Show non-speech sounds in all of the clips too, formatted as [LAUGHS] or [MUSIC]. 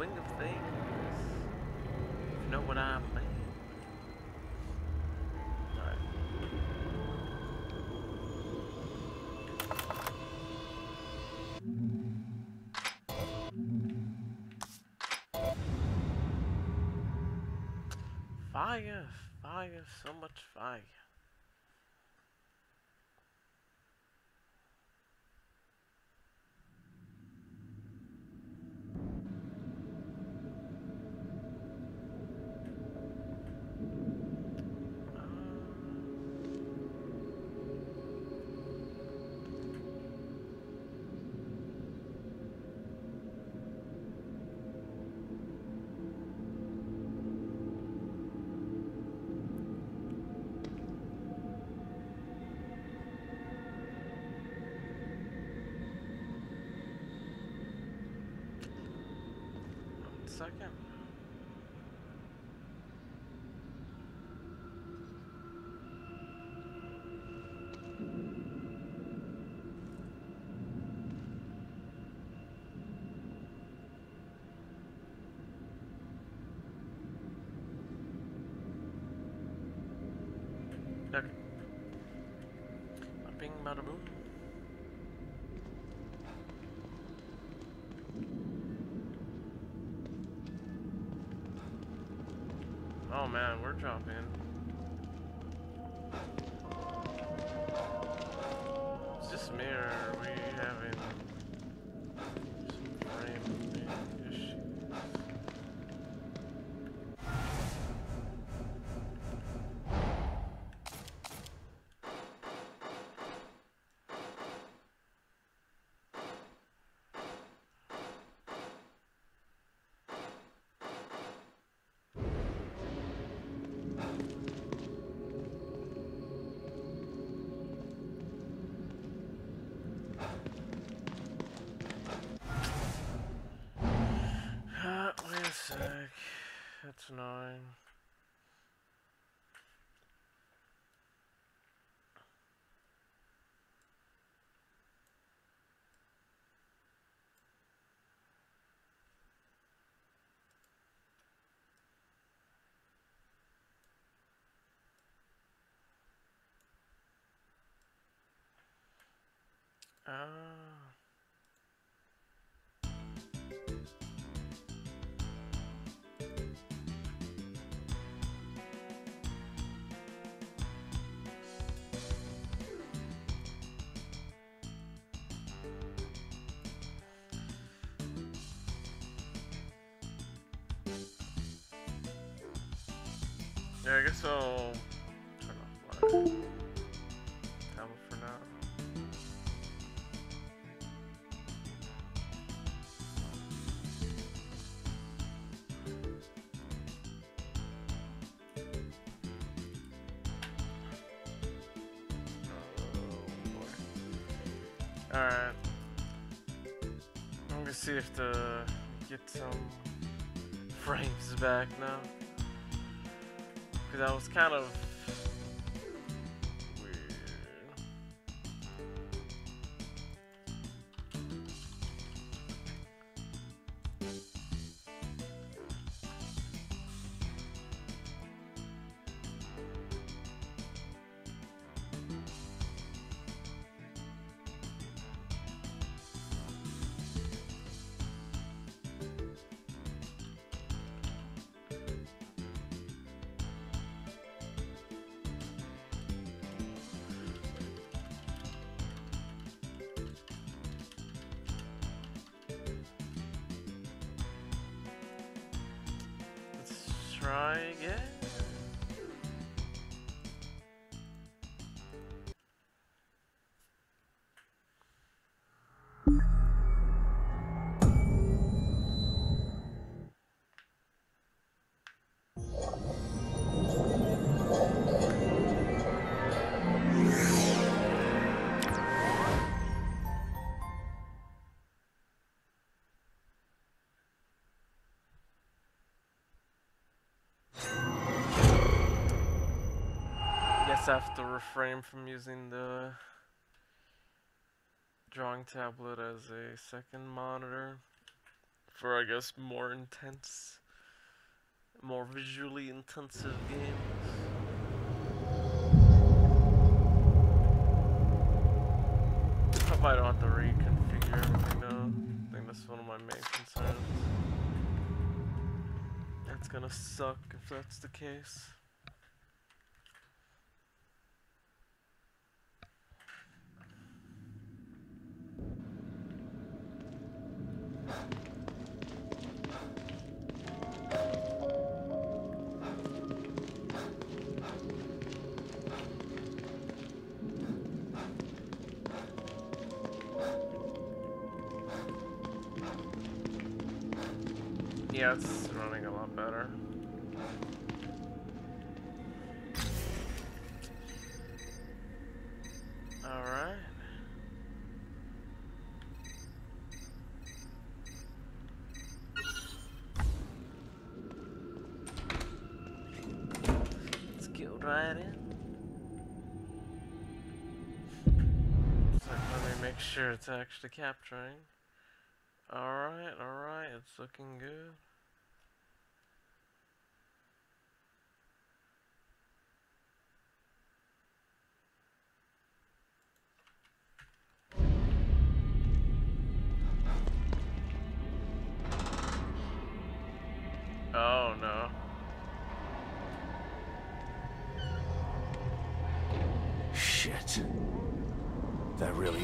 swing of things. If you know what I mean. Fire, fire, so much fire. Second. Oh man, Ah. Yeah, I guess I'll turn off back now. Cause I was kind of guess I have to refrain from using the drawing tablet as a second monitor for I guess more intense, more visually intensive games. Hope I don't have to reconfigure everything though. I think that's one of my main concerns. That's gonna suck if that's the case. In. So let me make sure it's actually capturing. Alright, alright, it's looking good.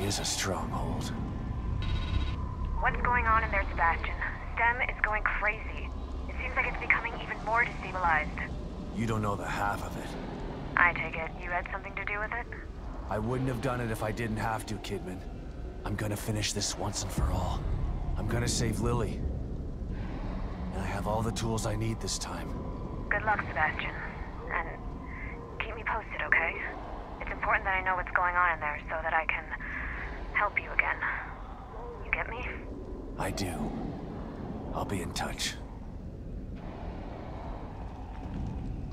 Is a stronghold. What's going on in there, Sebastian? STEM is going crazy. It seems like it's becoming even more destabilized. You don't know the half of it. I take it you had something to do with it? I wouldn't have done it if I didn't have to, Kidman. I'm gonna finish this once and for all. I'm gonna save Lily. And I have all the tools I need this time. Good luck, Sebastian. And keep me posted, okay? It's important that I know what's going on in there so that I can help you again. You get me? I do. I'll be in touch.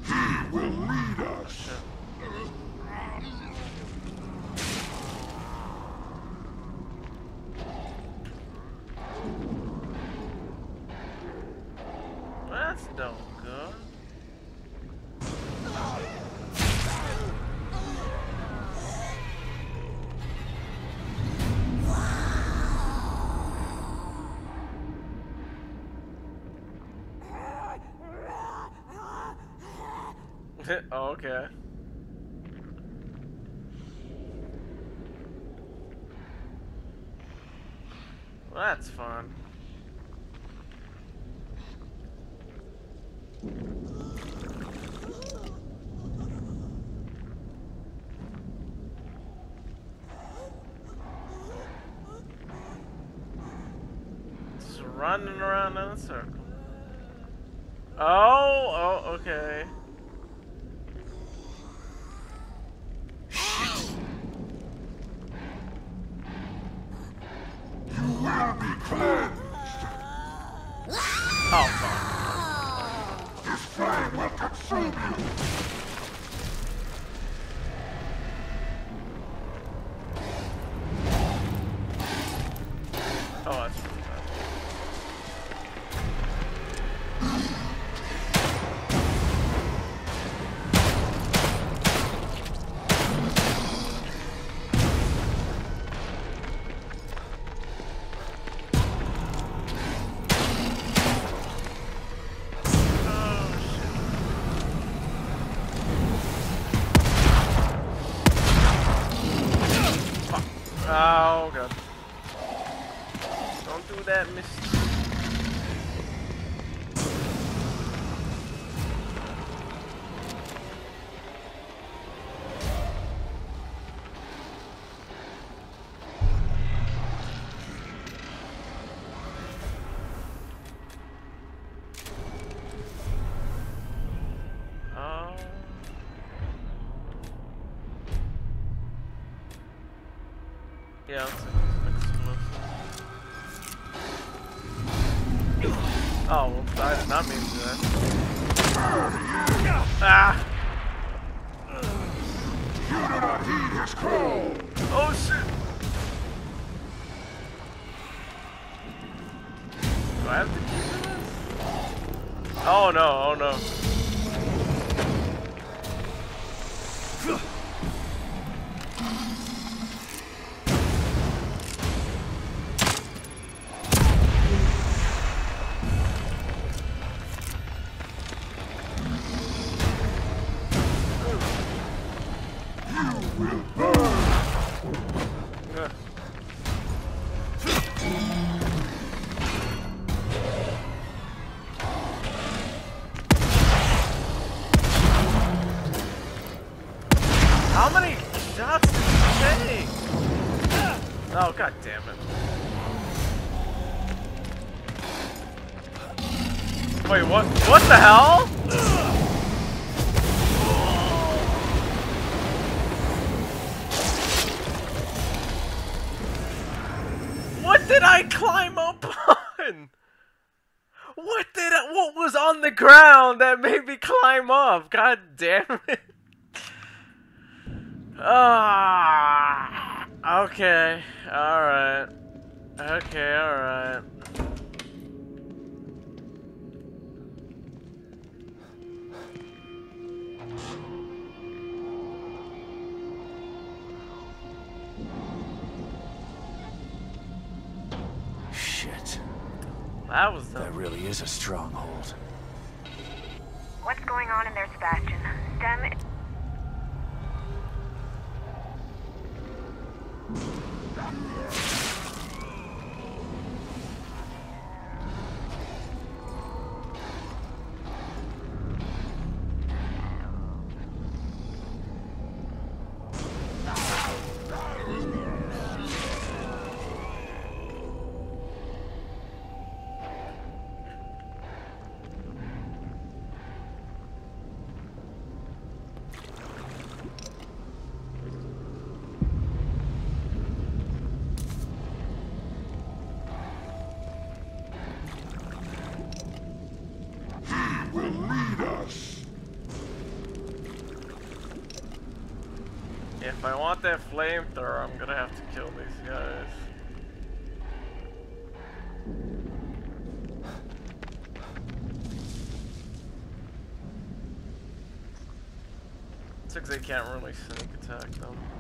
That's [LAUGHS] oh, okay. Well, that's fun. Just running around in a circle. Oh, oh, okay. Yeah, Okay, alright. Okay, alright. Shit. That was That really is a stronghold. What's going on in there, Sebastian? Dem If I want that flamethrower, I'm gonna have to kill these guys. Looks like they can't really sneak attack them.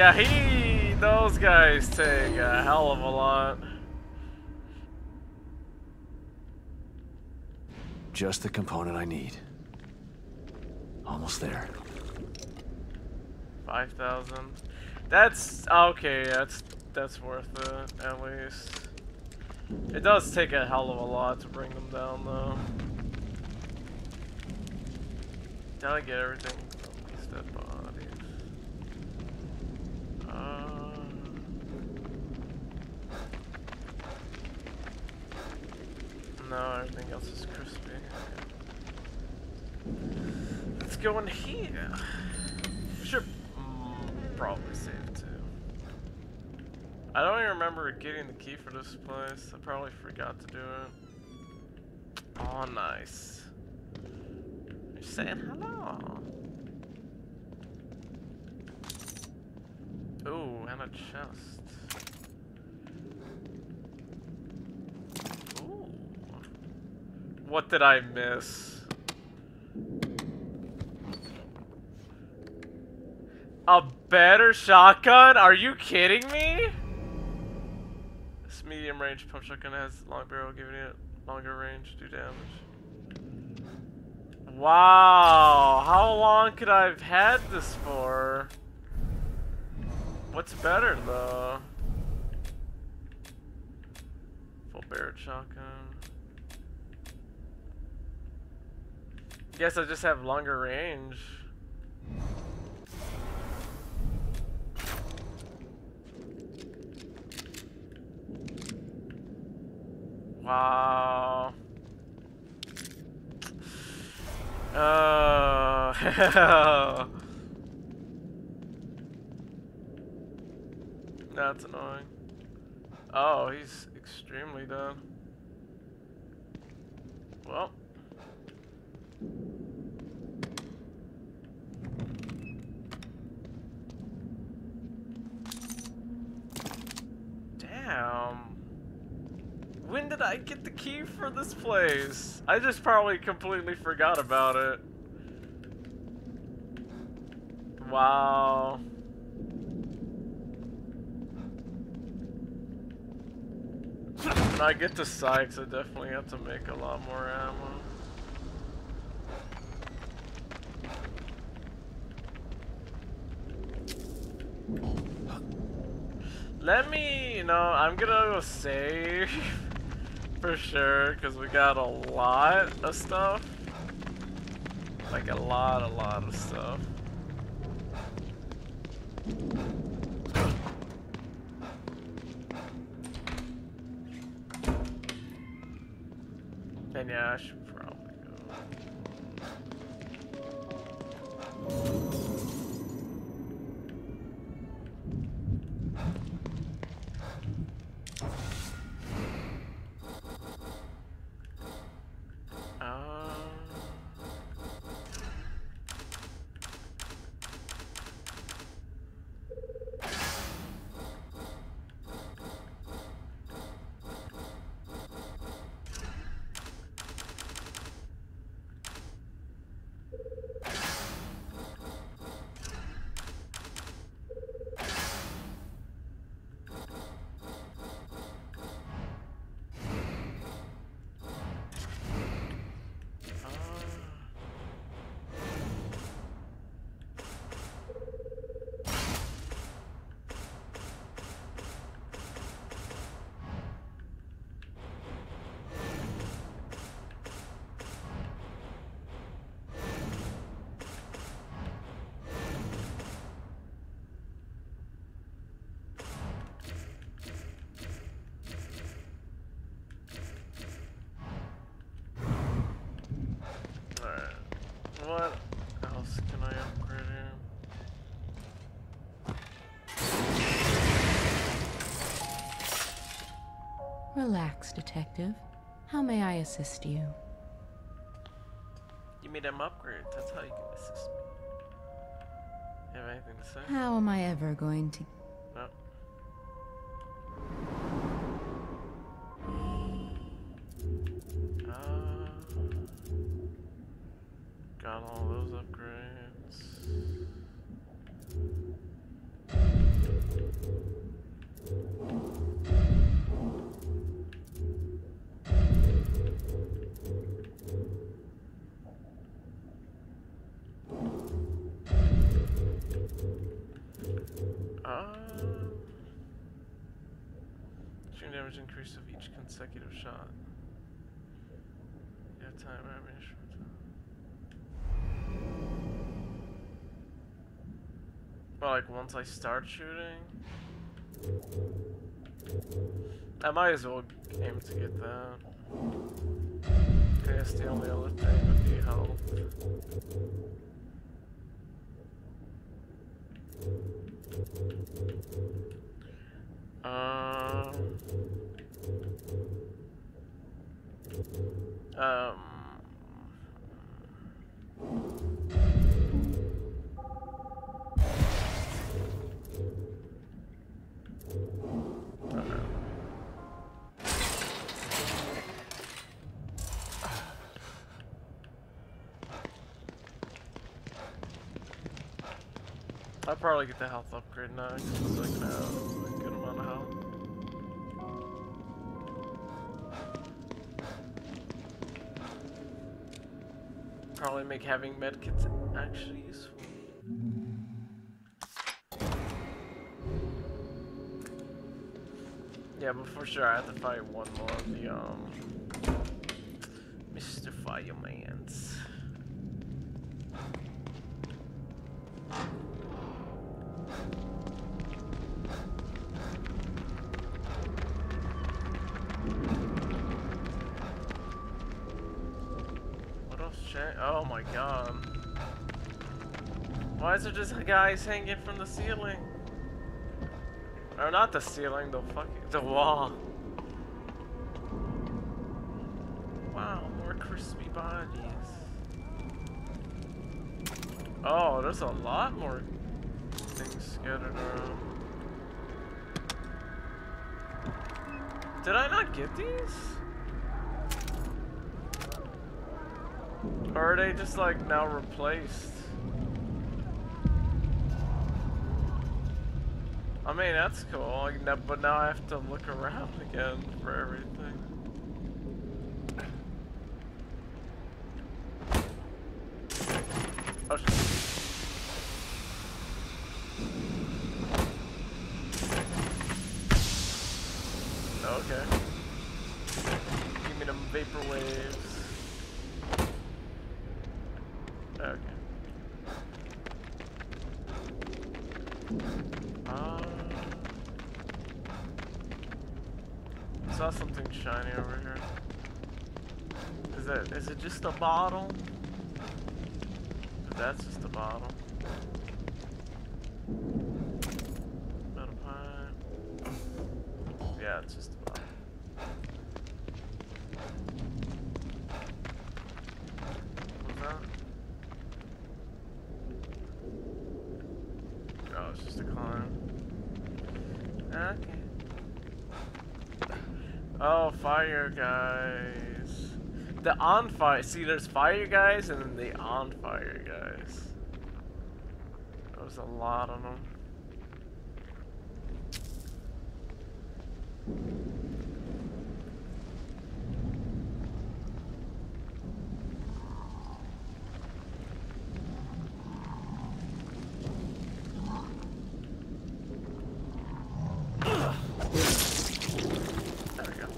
Yeah, he, those guys take a hell of a lot. Just the component I need. Almost there. 5,000. That's, okay, that's, that's worth it, at least. It does take a hell of a lot to bring them down, though. Gotta get everything oh, from these dead bodies. Uh, no, everything else is crispy. Let's go in here. Should probably save too. I don't even remember getting the key for this place. I probably forgot to do it. Oh, nice. You're saying hello. Ooh, and a chest. Ooh. What did I miss? A better shotgun? Are you kidding me? This medium range pump shotgun has long barrel, giving it longer range, to do damage. Wow, how long could I have had this for? What's better though? Full barrel shotgun. I guess I just have longer range. Wow. Oh. [LAUGHS] That's annoying. Oh, he's extremely dead. Well. Damn. When did I get the key for this place? I just probably completely forgot about it. Wow. When I get to Sykes, I definitely have to make a lot more ammo. Let me, you know, I'm gonna go save [LAUGHS] for sure, because we got a lot of stuff. Like a lot, a lot of stuff. And yeah, I should Detective. How may I assist you? You made them upgrades. That's how you can assist me. Have anything to say? How am I ever going to... Uh, shooting damage increase of each consecutive shot. Yeah, time, ammunition. Well, like once I start shooting, I might as well aim to get that. I the only other thing would be health. Um. Um. I'll probably get the health upgrade now because it's like now a good amount of health. Probably make having medkits actually useful. Yeah, but for sure I have to fight one more of the um Mr. Firemans. There just guys hanging from the ceiling? Or not the ceiling, the fucking the wall. Wow, more crispy bodies. Oh, there's a lot more things scattered around. Did I not get these? Or are they just like now replaced? I mean, that's cool, but now I have to look around again for everything. Oh, sh- Okay. Give me them vapor waves. Okay. Uh, saw something shiny over here. Is that is it just a bottle? That's just a bottle. Metal pipe. Yeah, it's just a bottle. What's that? Oh, it's just a climb. Eh? Okay. Oh, fire guys. The on fire. See, there's fire guys and then the on fire guys. There's a lot of them. There we go.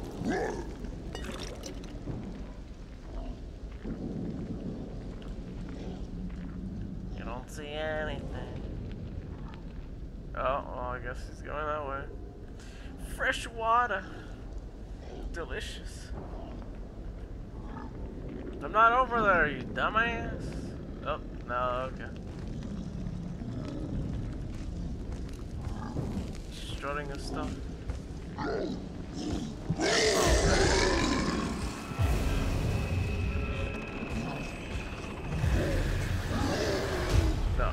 You don't see anything. Oh, well, I guess he's going that way. Fresh water. Delicious. I'm not over there, you dumbass. Oh, no, okay. Strutting his stuff. No.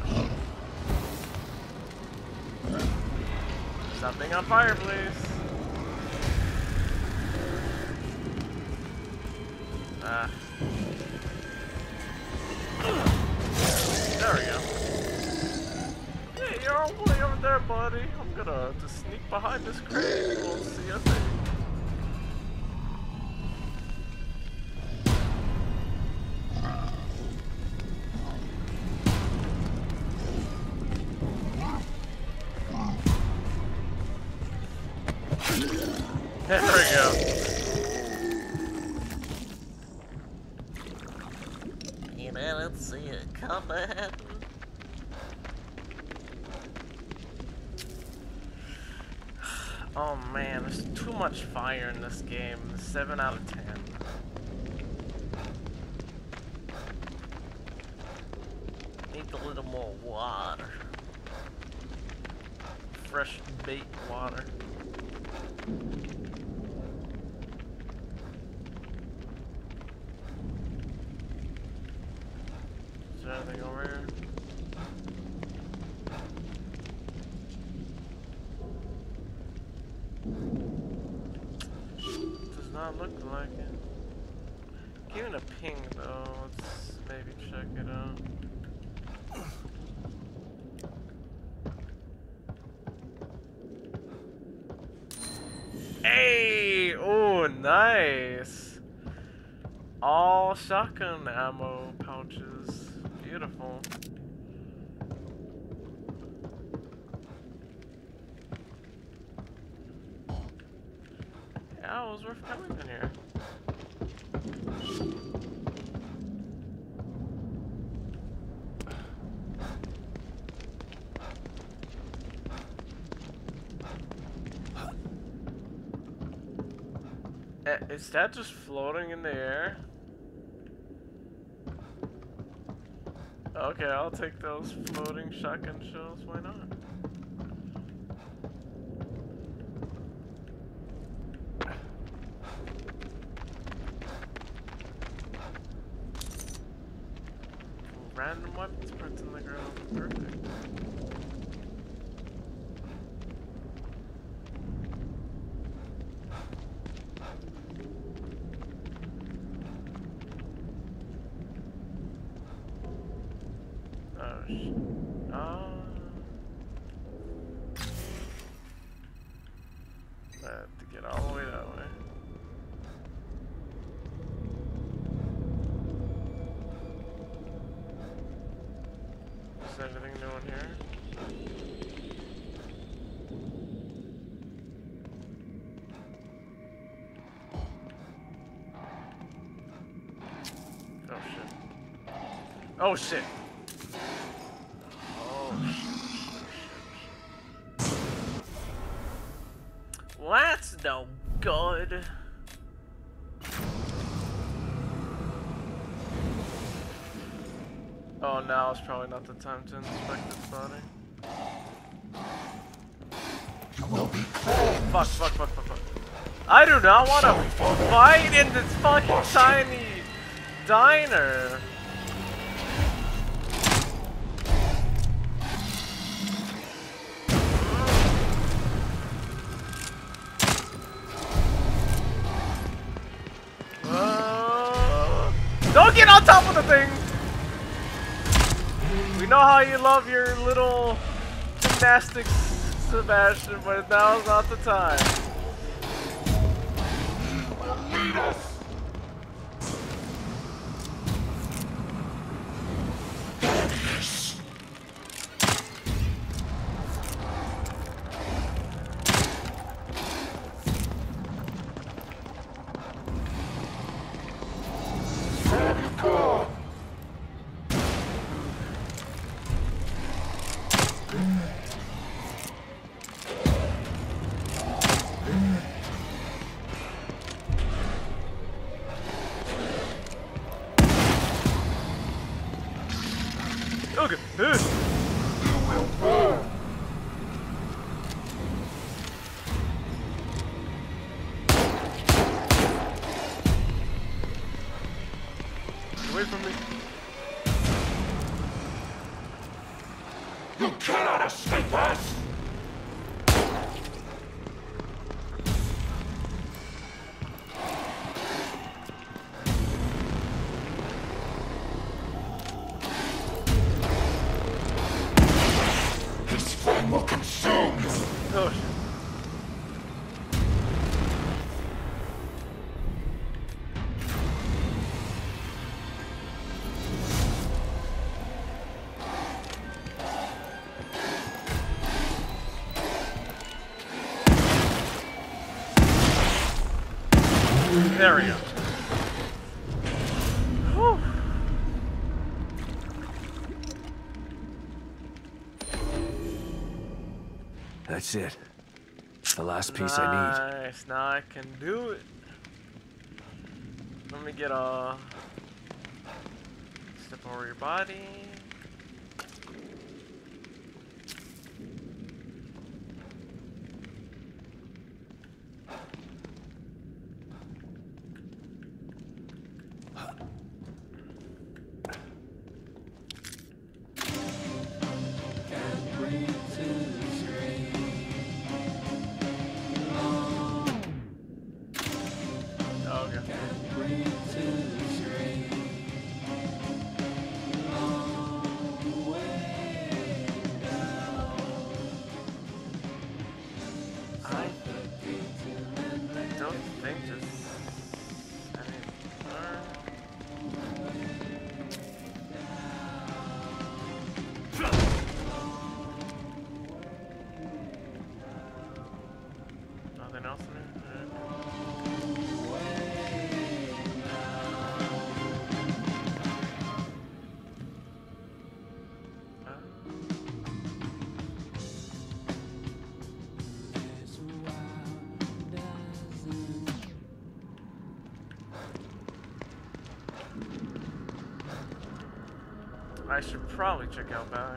Being on fire, please. Behind this crate. 7 out of 10. Need a little more water. Fresh bait water. Is there anything over here? Does not look like it. Give it a ping though. Let's maybe check it out. Hey! Oh, nice! All shotgun ammo pouches. Beautiful. Was worth coming in here. Is that just floating in the air? Okay, I'll take those floating shotgun shells, why not? Random weapons prints in the ground, perfect. Oh, sh oh. I have to get all the way that way. Is there anything new in here? Oh shit. Oh shit. Oh shit. Well, that's no good. Oh, now is probably not the time to inspect this body. You will be cleansed. Fuck, fuck, fuck, fuck, fuck. I do not want to fight in this fucking tiny diner. Get on top of the thing! We know how you love your little gymnastics, Sebastian, but now's not the time. Last piece I need. Nice, now I can do it. Probably check out back.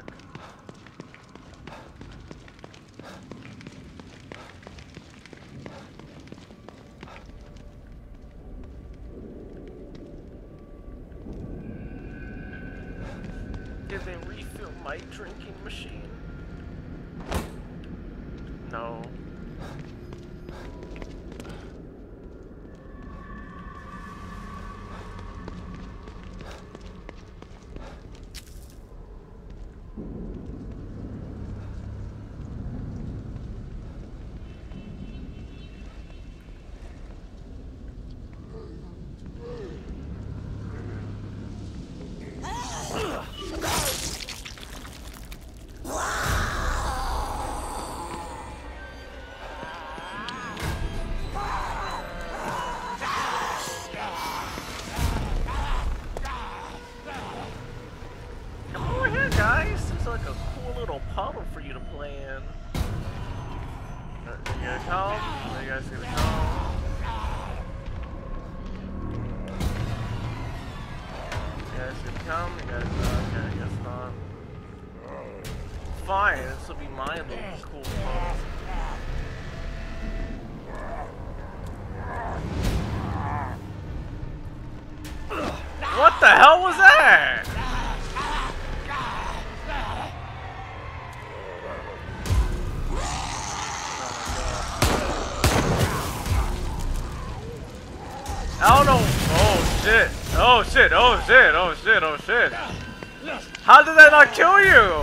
That kill you?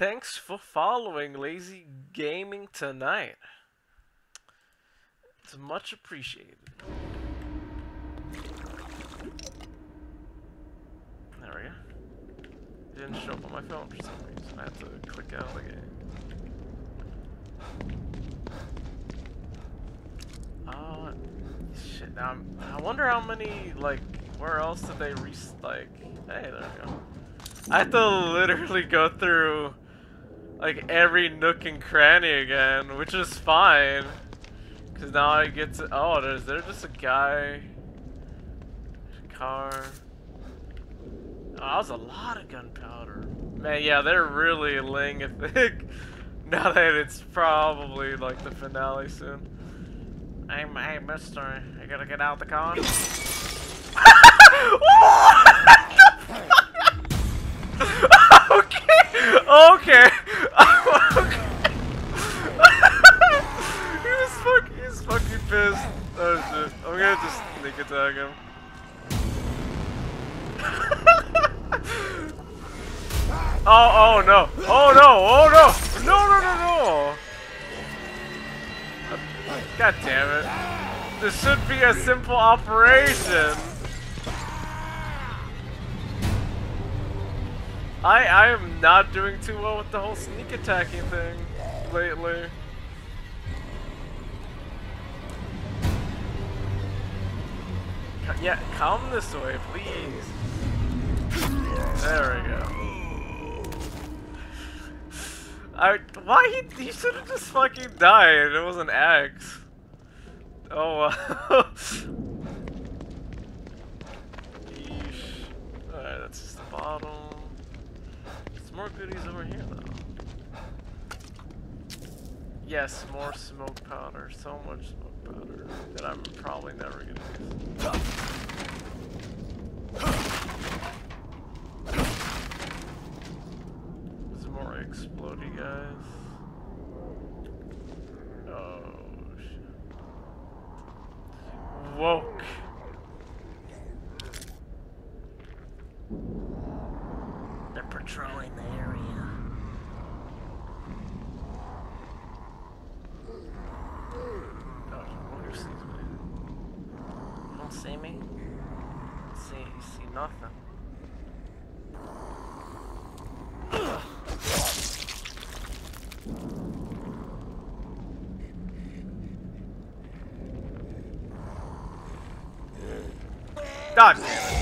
Thanks for following Lazy Gaming tonight. It's much appreciated. There we go. It didn't show up on my phone for some reason. I had to click out of the game. Oh, shit. Now I'm, I wonder how many, like, where else did they re like? Hey, there we go. I have to literally go through like every nook and cranny again, which is fine. Cause now I get to. Oh, there's there just a guy. Car. Oh, that was a lot of gunpowder. Man, yeah, they're really laying it thick. [LAUGHS] now that it's probably like the finale soon. Hey, hey, mister, you gotta get out the car? [LAUGHS] what the fuck? [LAUGHS] okay. Okay. [LAUGHS] he was fucking, he's fucking pissed. Oh shit. I'm gonna just sneak attack him. [LAUGHS] oh, oh no. Oh no, oh no. No, no, no, no. God damn it. This should be a simple operation. I I am not doing too well with the whole sneak attacking thing lately. Yeah, come this way, please. There we go. I why he he should have just fucking died. It was an axe. Oh. [LAUGHS] Yeesh. Alright, that's just the bottle. There's more goodies over here though. Yes, more smoke powder. So much smoke powder that I'm probably never gonna use. Explodey guys. Oh shit. Woke. Patrolling the area. Oh, who sees me? Don't see me? See, see nothing. God damn it.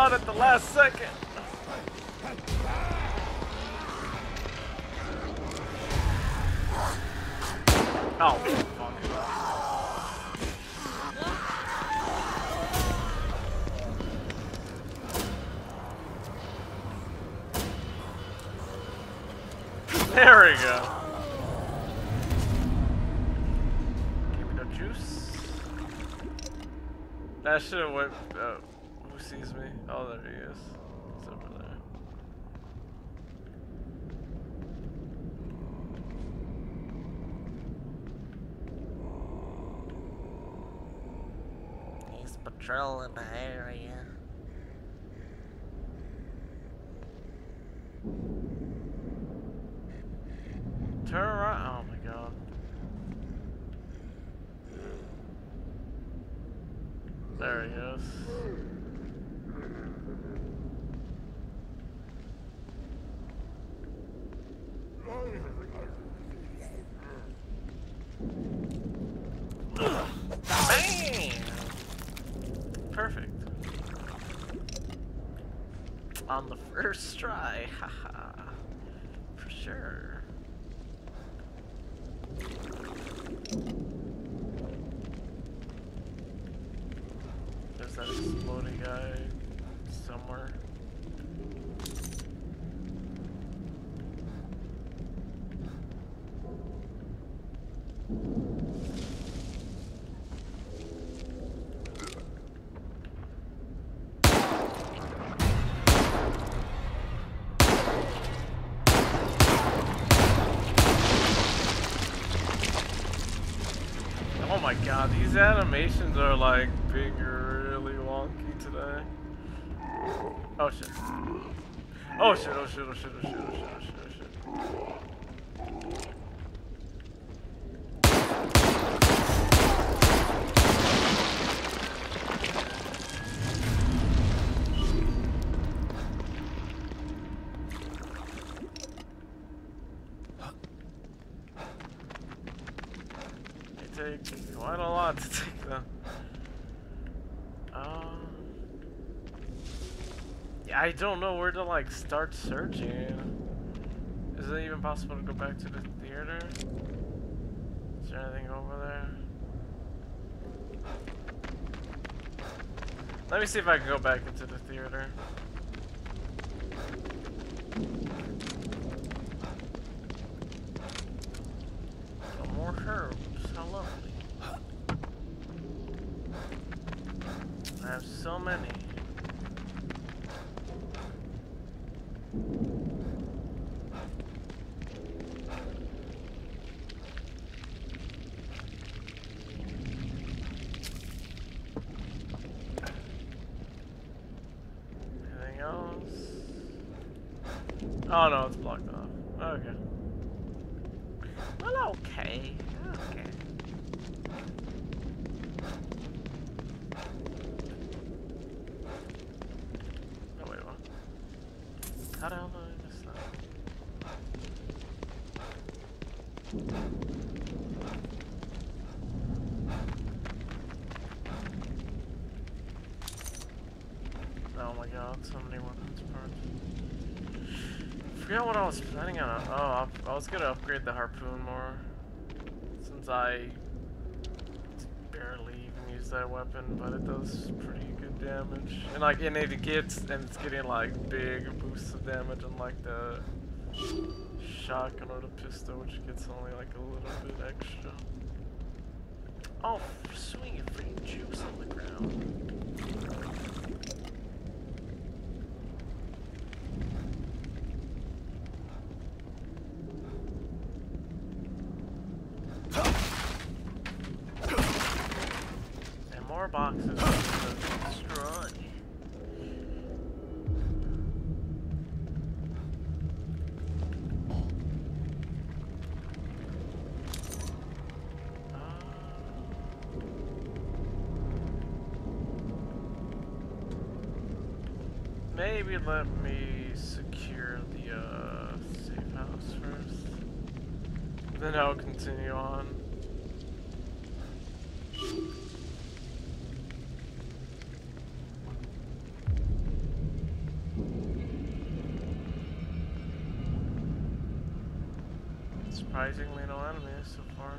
Around at the last second. Oh, fuck. There we go. Give me the juice. That should have went. Uh, who sees me? Oh, there he is. He's over there. Patrolling the area. Turn around. Oh my god. There he is. Bang! Perfect. On the [LAUGHS] first try, haha. For sure. There's that exploding guy somewhere. Oh my god, these animations are like being really wonky today. Oh shit. Oh shit, oh shit, oh shit, oh shit, oh shit. They take quite a lot to take them. Um, yeah, I don't know where to like start searching. Is it even possible to go back to the theater? Is there anything over there? Let me see if I can go back into the theater. Some more herbs. How lovely. have so many. Anything else? Oh no, it's blocked off. Okay. Well, okay. Okay. Oh wait, what? How the hell did I miss that? Oh my god, so many weapons parts. Forget what I was planning on. Oh, I- I was gonna upgrade the harpoon more. Since I barely even use that weapon, but it does pretty good damage. And like, and it gets, and it's getting like big boosts of damage unlike the shotgun or the pistol, which gets only like a little bit extra. Oh, sweet, free juice on the ground. Maybe let me secure the uh, safe house first. Then I'll continue on. Surprisingly no enemies so far.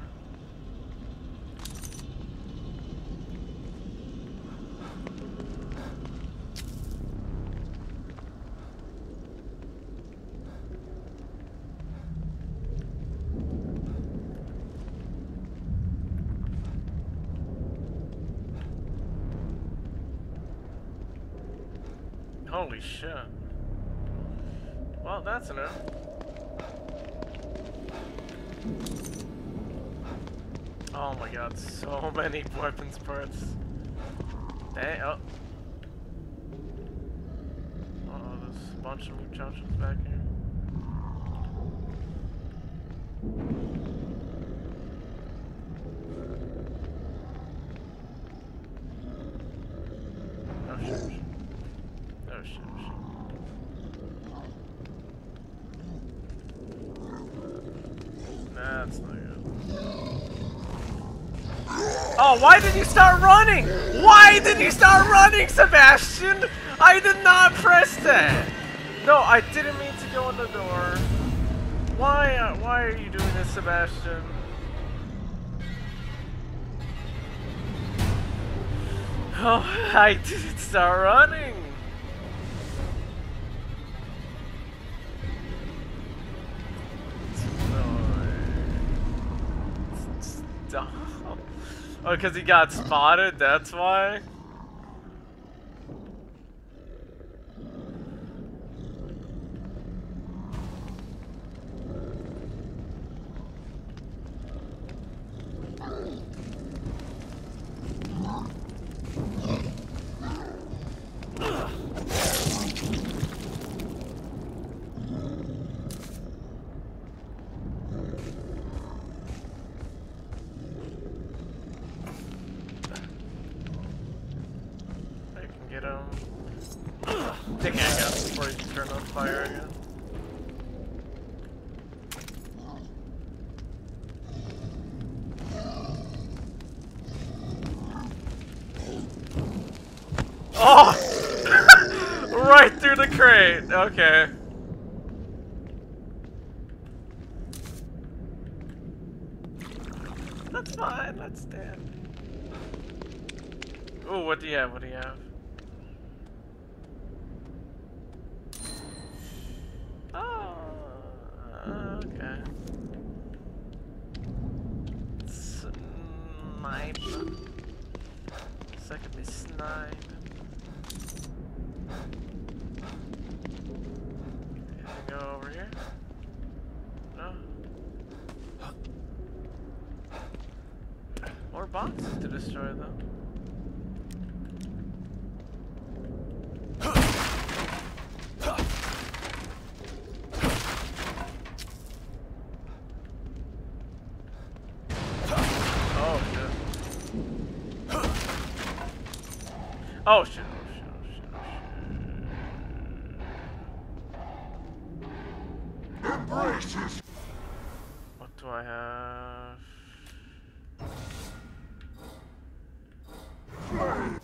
Holy shit. Well, that's enough. Oh my god, so [LAUGHS] many weapons parts. Dang, oh. Oh, there's a bunch of muchachos back here. Oh shit, shit. Oh shit, shit. That's not good. Oh, why did you start running? Why did you start running, Sebastian? I did not press that. No, I didn't mean to go in the door. Why? Uh, why are you doing this, Sebastian? [LAUGHS] Oh, I didn't start running. Oh, because he got spotted, that's why? I can get him. Take handgun before you turn on fire again. Oh! right through the crate. Okay. That's fine. Let's stand. Oh, what do you have? What do you have? Oh, okay. Snipe. Second be snipe. Go over here? No. More boxes to destroy though. Oh shit. Oh shit. Oh shit. Oh shit. Oh shit. Embrace his What do I have? flame.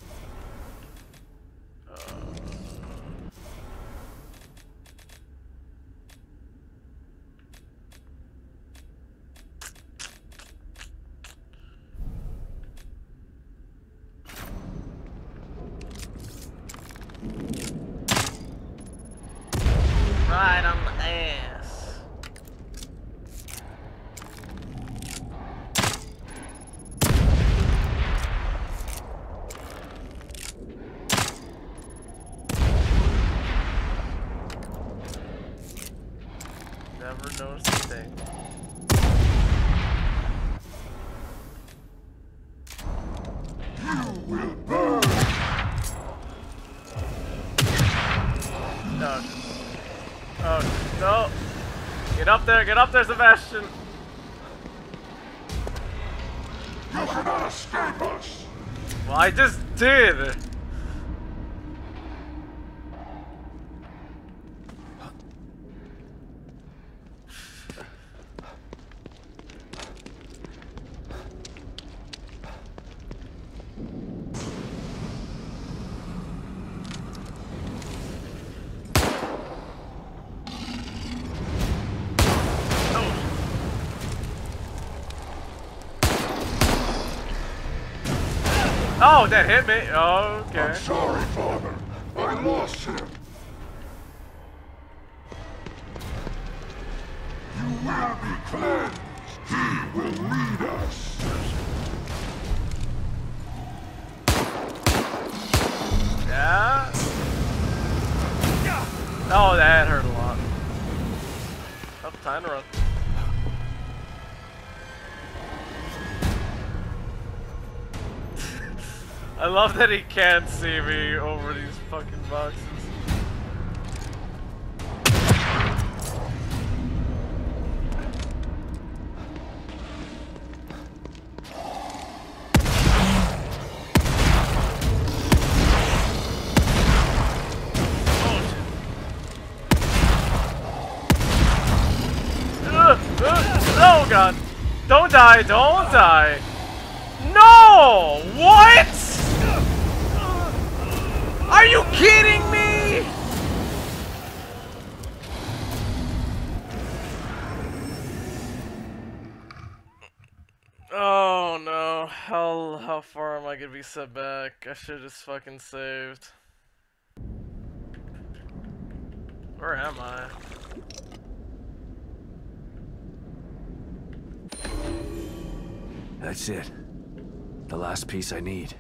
Right on the ass. Never noticed a thing. No. Oh no! Get up there! Get up there, Sebastian! You cannot escape us. Well, I just did. Oh, that hit me. Oh, okay. Can't see me. Over I should just fucking saved. Where am I? That's it. The last piece I need.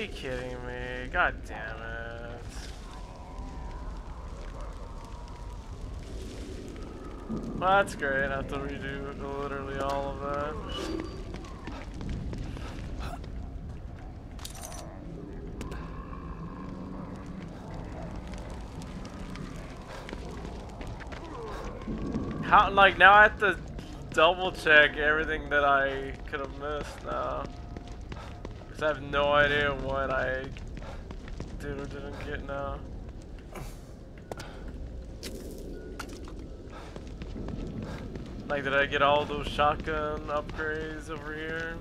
You kidding me? God damn it. Well, that's great. I have to redo literally all of that. How, like, now I have to double check everything that I could have missed now. I have no idea what I did or didn't get now. Like, did I get all those shotgun upgrades over here?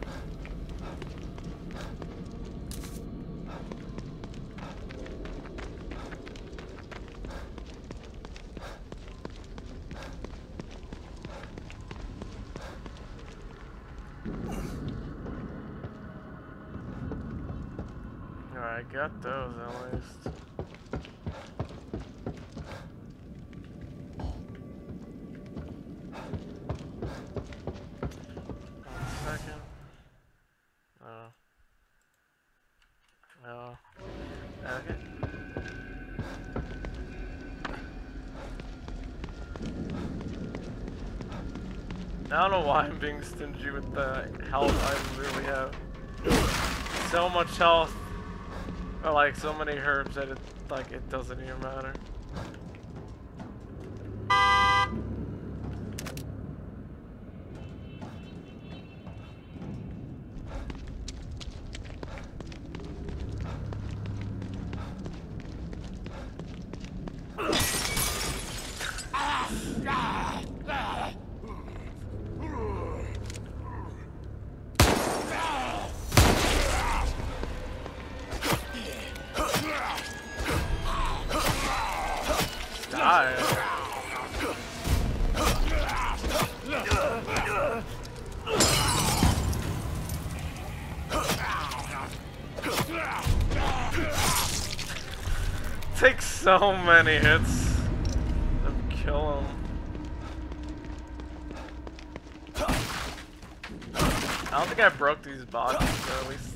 Why I'm being stingy with the health I really have. So much health. Or like so many herbs that it like it doesn't even matter. So many hits kill him. I don't think I broke these boxes, but at least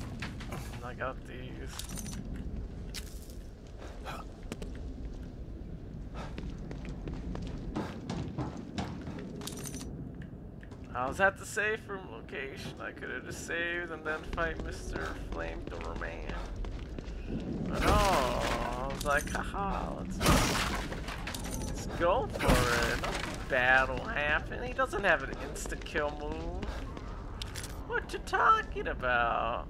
I got these. I was at the safe room location. I could have just saved and then fight Mr. Flamethrower Man. But no, I like, haha, let's, let's go for it. Nothing bad will happen. He doesn't have an insta kill move. What you talking about?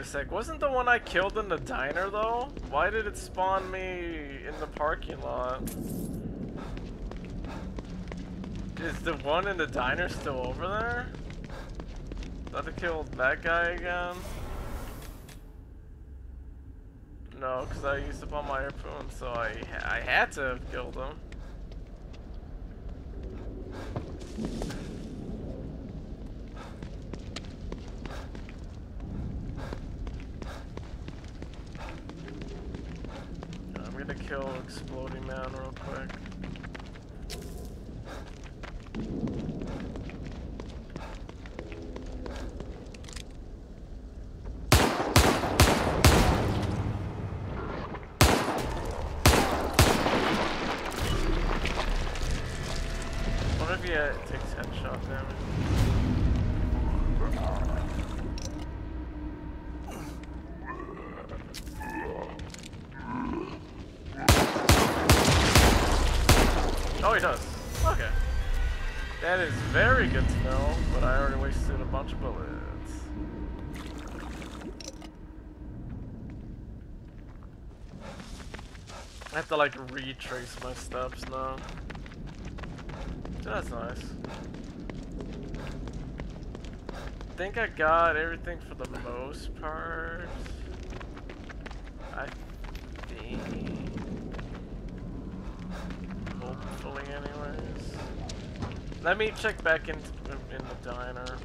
Wait a sec, wasn't the one I killed in the diner though? Why did it spawn me in the parking lot? Is the one in the diner still over there? Thought I kill that guy again? No, because I used up all my harpoons, so I, I had to have killed him. I'm gonna kill Exploding Man real quick. What if he uh, takes headshot damage? Oh, he does. Okay. That is very good to know, but I already wasted a bunch of bullets. I have to like retrace my steps now. That's nice. I think I got everything for the most part. I think. Hopefully, anyways. Let me check back in in the diner.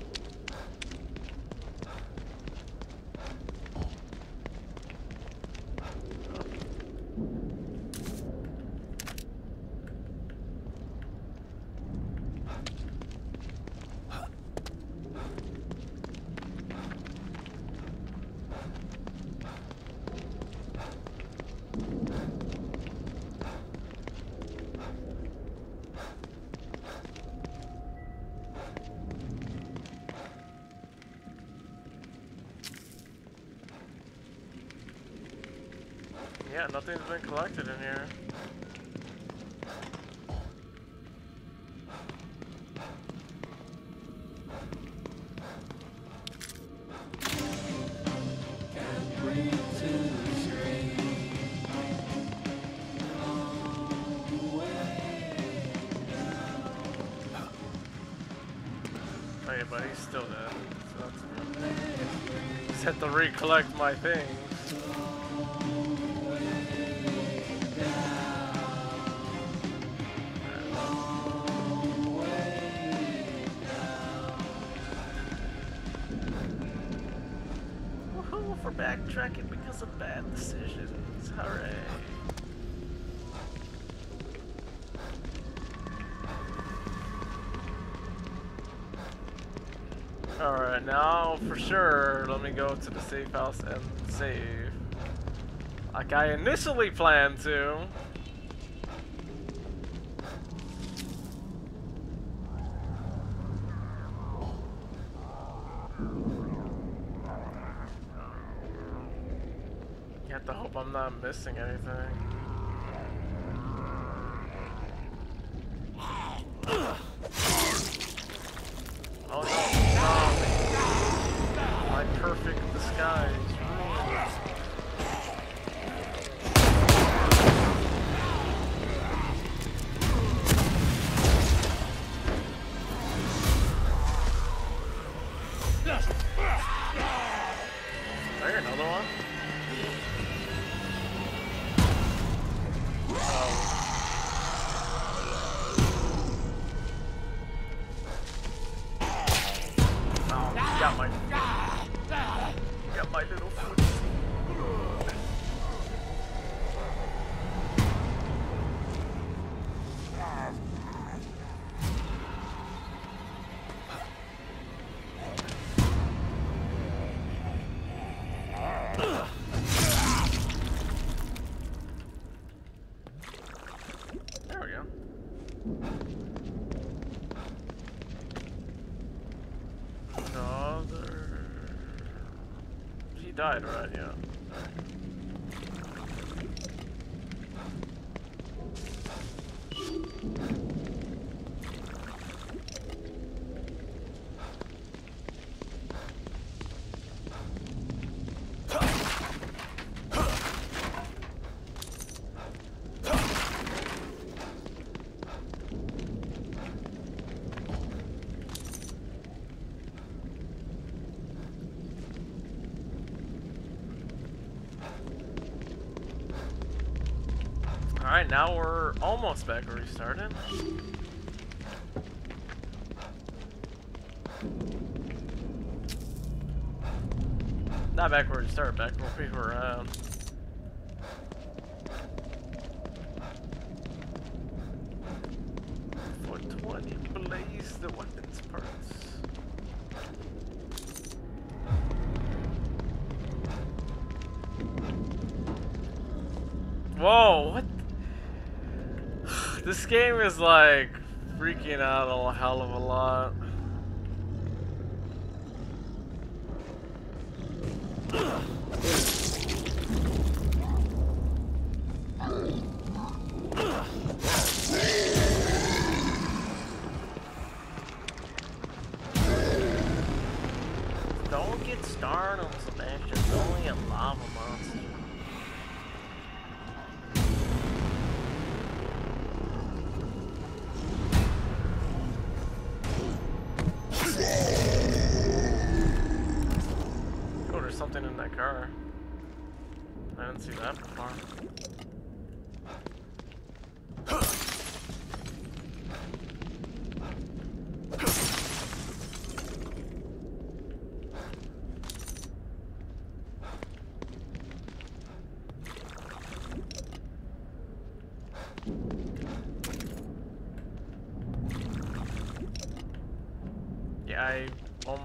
My things. And save. Like I initially planned to. You have to hope I'm not missing anything. Died, right? Yeah. Alright, now we're almost back where we started. Not back where we started, back where we were around. Hell of a lot.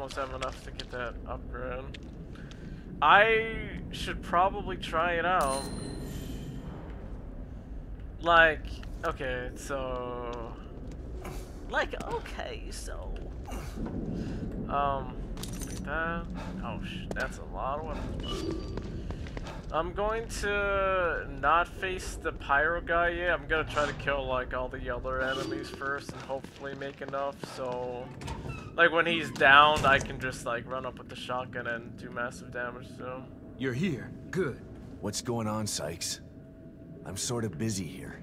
Almost have enough to get that upgrade. I should probably try it out. Like, okay, so Like, okay, so. um like that. Oh that's a lot of weapons. I'm going to not face the pyro guy yet. I'm gonna try to kill like all the other enemies first and hopefully make enough so like when he's downed I can just like run up with the shotgun and do massive damage to him. You're here. Good. What's going on, Sykes? I'm sort of busy here.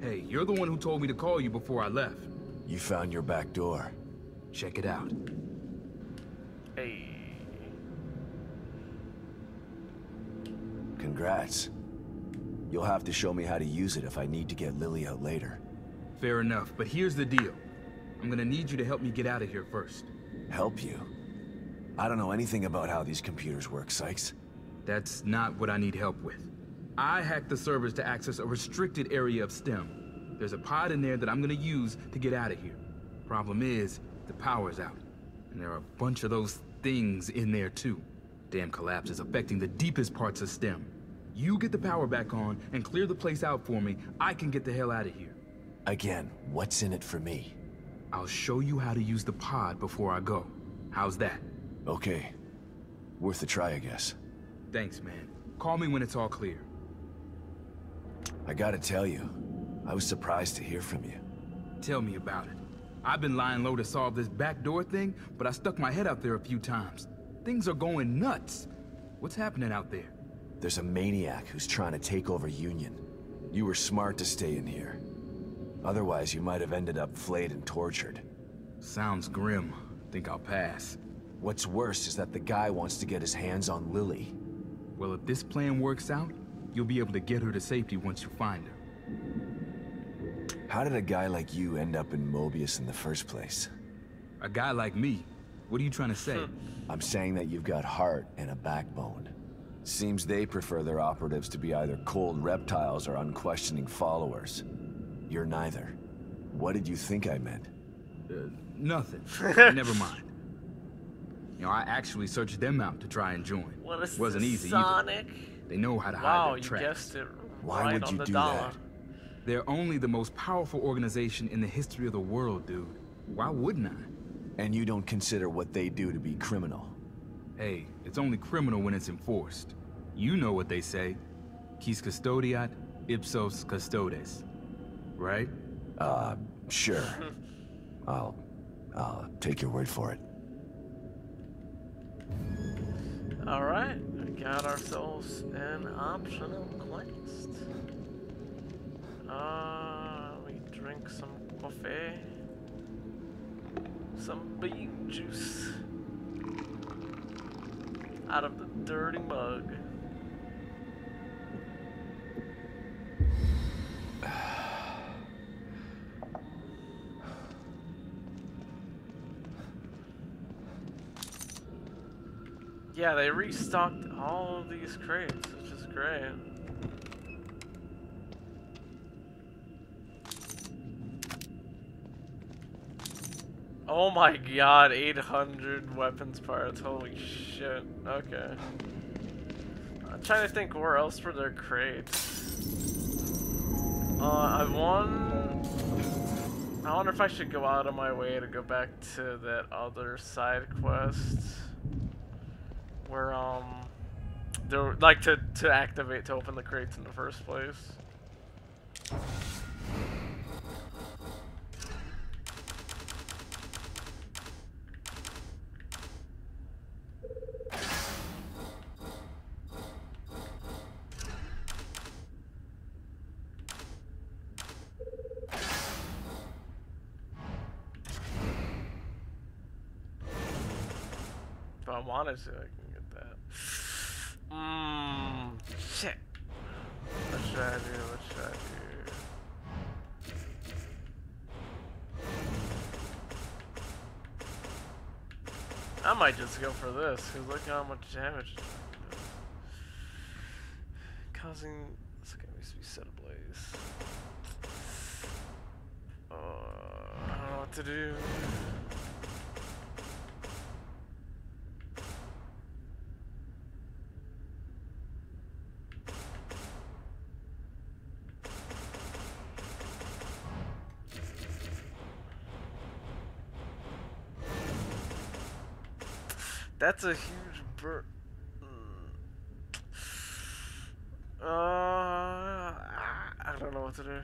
Hey, you're the one who told me to call you before I left. You found your back door. Check it out. Hey. Congrats. You'll have to show me how to use it if I need to get Lily out later. Fair enough, but here's the deal. I'm gonna need you to help me get out of here first. Help you? I don't know anything about how these computers work, Sykes. That's not what I need help with. I hacked the servers to access a restricted area of STEM. There's a pod in there that I'm gonna use to get out of here. Problem is, the power's out. And there are a bunch of those things in there too. Damn collapse is affecting the deepest parts of STEM. You get the power back on and clear the place out for me, I can get the hell out of here. Again, what's in it for me? I'll show you how to use the pod before I go. How's that? Okay. Worth a try, I guess. Thanks, man. Call me when it's all clear. I gotta tell you, I was surprised to hear from you. Tell me about it. I've been lying low to solve this backdoor thing, but I stuck my head out there a few times. Things are going nuts. What's happening out there? There's a maniac who's trying to take over Union. You were smart to stay in here. Otherwise, you might have ended up flayed and tortured. Sounds grim. Think I'll pass. What's worse is that the guy wants to get his hands on Lily. Well, if this plan works out, you'll be able to get her to safety once you find her. How did a guy like you end up in Mobius in the first place? A guy like me? What are you trying to say? Hmm. I'm saying that you've got heart and a backbone. Seems they prefer their operatives to be either cold reptiles or unquestioning followers. You're neither. What did you think I meant? Uh, nothing. [LAUGHS] Never mind. You know, I actually searched them out to try and join. What is Wasn't this, easy either. Sonic? They know how to hide Wow, their you tracks. guessed it Why would on you the do dollar. that? They're only the most powerful organization in the history of the world, dude. Why wouldn't I? And you don't consider what they do to be criminal? Hey, it's only criminal when it's enforced. You know what they say. Quis custodiat, ipsos custodes. Right? Uh, sure. [LAUGHS] I'll... I'll take your word for it. Alright, we got ourselves an optional quest. Uh, we drink some coffee. Some bean juice. Out of the dirty mug. [SIGHS] [SIGHS] [SIGHS] Yeah, they restocked all of these crates, which is great. Oh my god, 800 weapons parts, holy shit. Okay. I'm trying to think where else were there crates. Uh, I won... I wonder if I should go out of my way to go back to that other side quest where um they were like to to activate to open the crates in the first place. If I wanted to, I can get that. Mmm, shit. What should I do? What should I do? I might just go for this, because look how much damage. Causing... This guy needs to be set ablaze. Uh, I don't know what to do. That's a huge bur- hmm. Uh, I don't know what to do.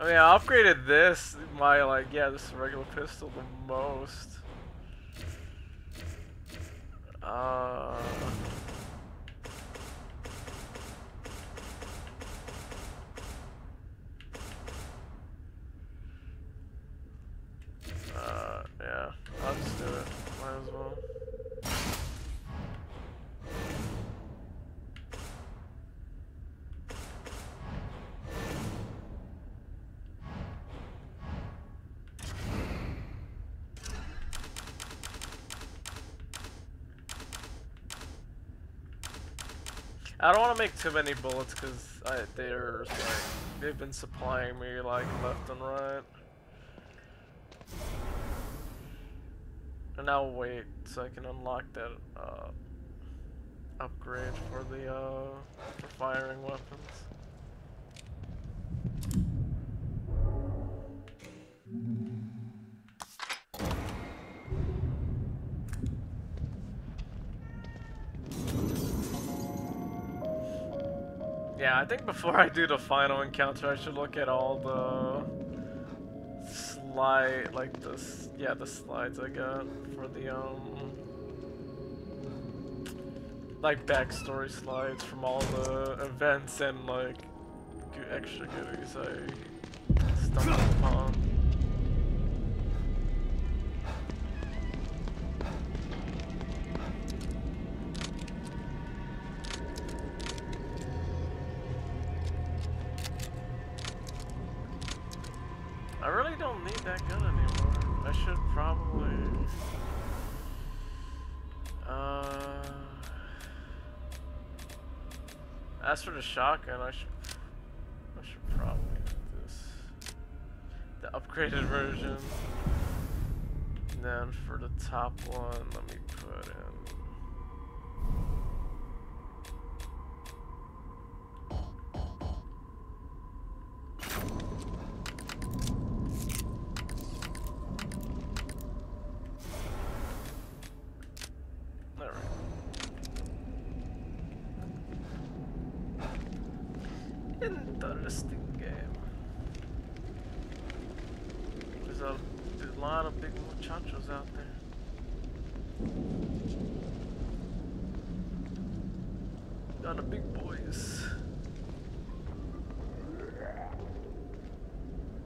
I mean, I upgraded this, my, like, yeah, this regular pistol the most. Uh... I don't want to make too many bullets because they're like they've been supplying me like left and right. And I'll wait so I can unlock that uh, upgrade for the uh, for firing weapons. Yeah, I think before I do the final encounter, I should look at all the slide, like this, yeah, the slides I got for the um, like backstory slides from all the events and like extra goodies I stumbled upon. For the top one, let me put in... There we go. Interesting game. There's a, there's a lot of big muchachos out there. Lot of big boys.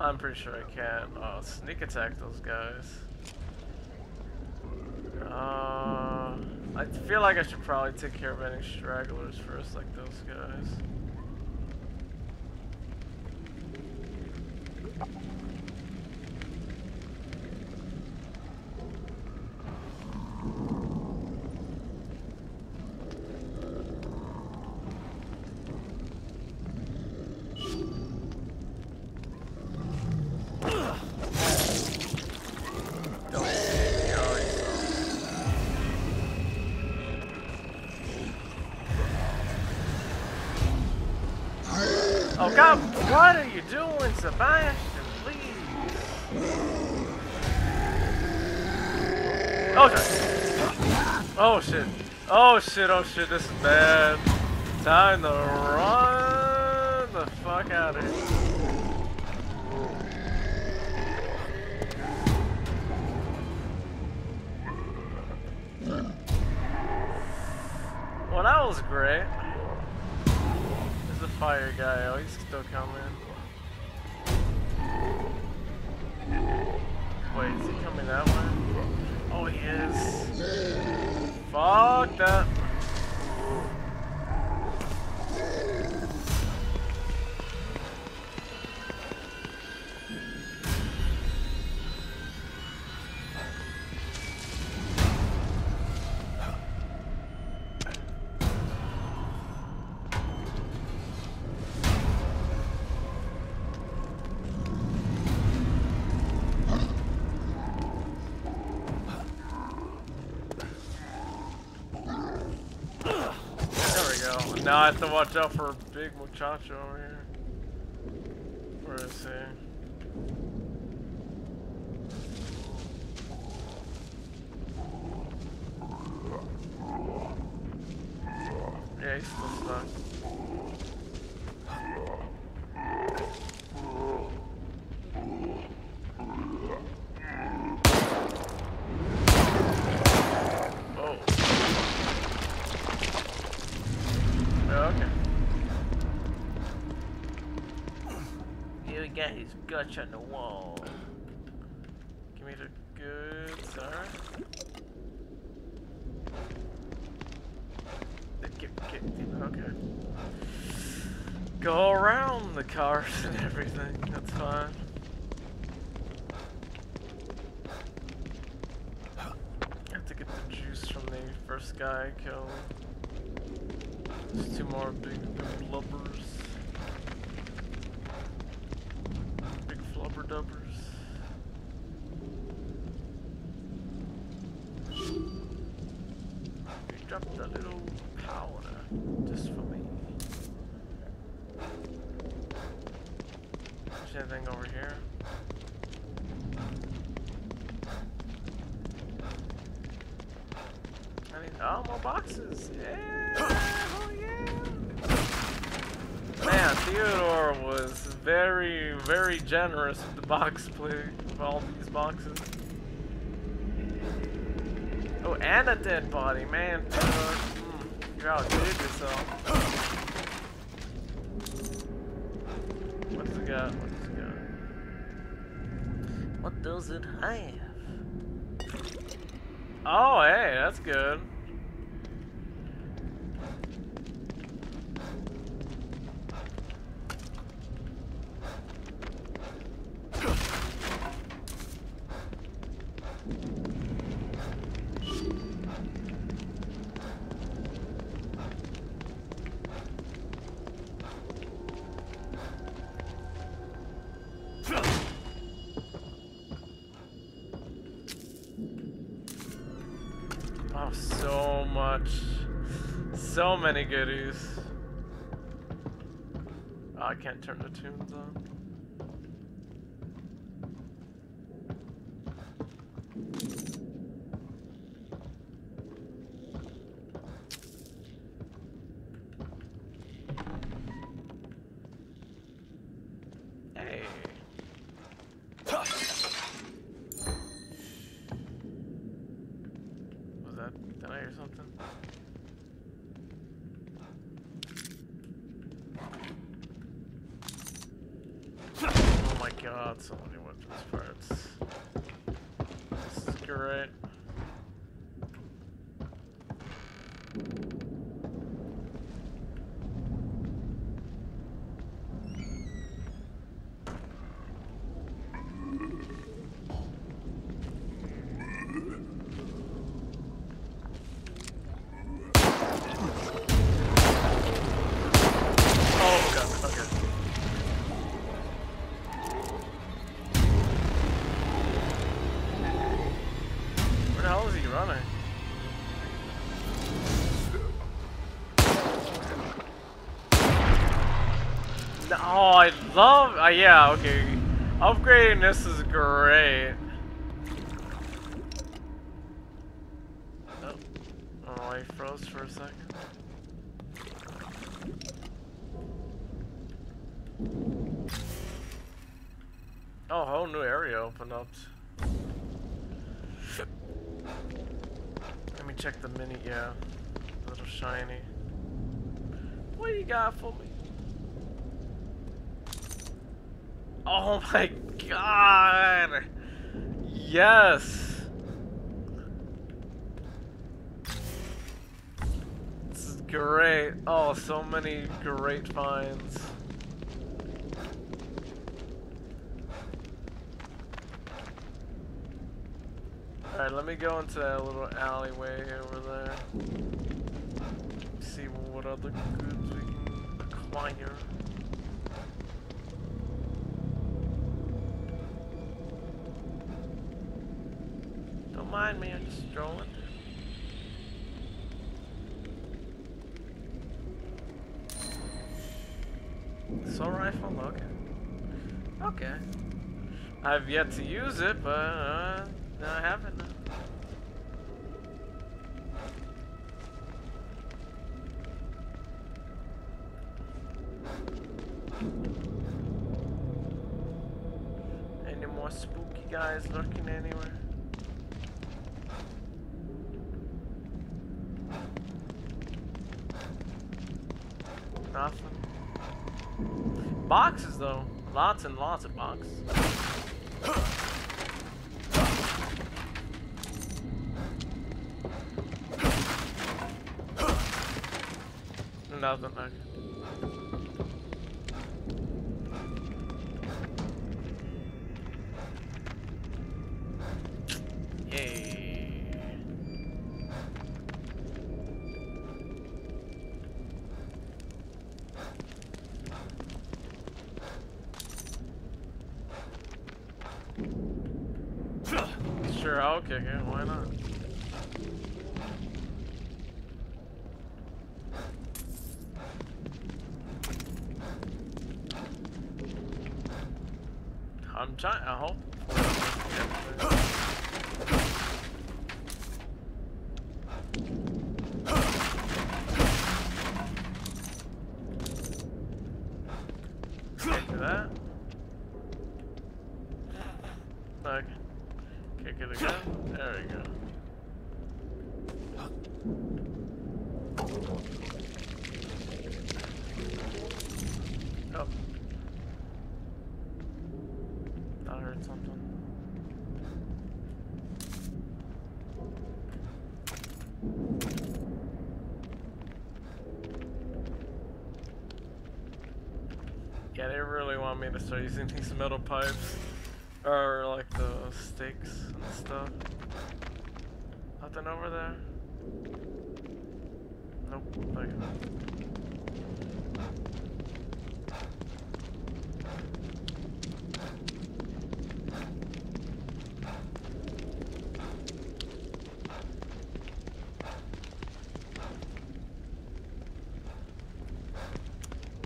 I'm pretty sure I can uh, sneak attack those guys. Uh, I feel like I should probably take care of any stragglers first, like those guys. Shit, oh shit, this is bad. Time to run the fuck out of here. Well, that was great. There's the fire guy. Oh, he's Now I have to watch out for a big muchacho over here. Where is he? Yeah, he's still stuck. His on the wall. Give me the goods, alright. Okay. Go around the cars and everything, that's fine. Have to get the juice from the first guy I killed. There's two more big, big blubbers. Big flubber dubbers. You dropped a little powder just for me. Is anything over here? I mean, oh, more boxes. Yeah, oh yeah. Man, Theodore was very, very generous with the box play of all these boxes. Oh, and a dead body, man. Mm, you outdid yourself. What's it got? What's it got? What does it have? Oh, hey, that's good. Many goodies. Uh, yeah, okay. Upgrading this is great. Oh, oh, I froze for a second. Oh, whole new area opened up. Let me check the mini, yeah. A little shiny. What do you got for me? Oh my god! Yes! This is great. Oh, so many great finds. Alright, let me go into that little alleyway over there. See what other goods we can acquire. Mind me, I'm just strolling. Soul rifle? Okay. Okay. I've yet to use it, but uh, I haven't. Any and lots of bugs. Nothing. Yay. Sure, I'll kick it. Why not? I'm trying. I hope. Get to that. Okay. Kick it again. There we go. Oh. I heard something. Yeah, they really want me to start using these metal pipes. Or like the stakes and stuff. Nothing over there? Nope. Okay.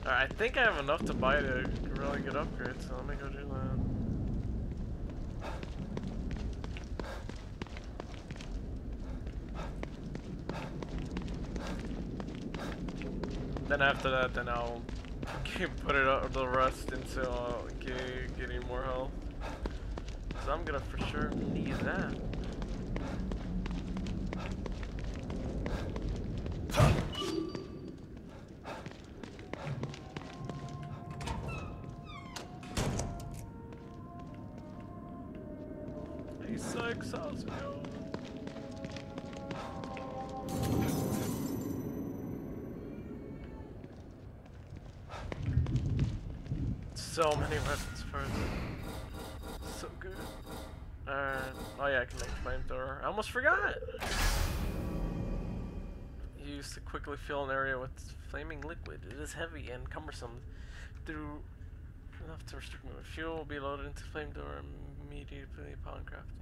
I think I have enough to buy to really good upgrade, so let me go do that. Then after that, then I'll put it up, the rest into uh, get, getting more health. So I'm gonna for sure need that. So many weapons first. So good. Alright. Oh yeah, I can make flamethrower. I almost forgot! Used to quickly fill an area with flaming liquid. It is heavy and cumbersome through enough to restrict movement. Fuel will be loaded into flamethrower immediately upon crafting.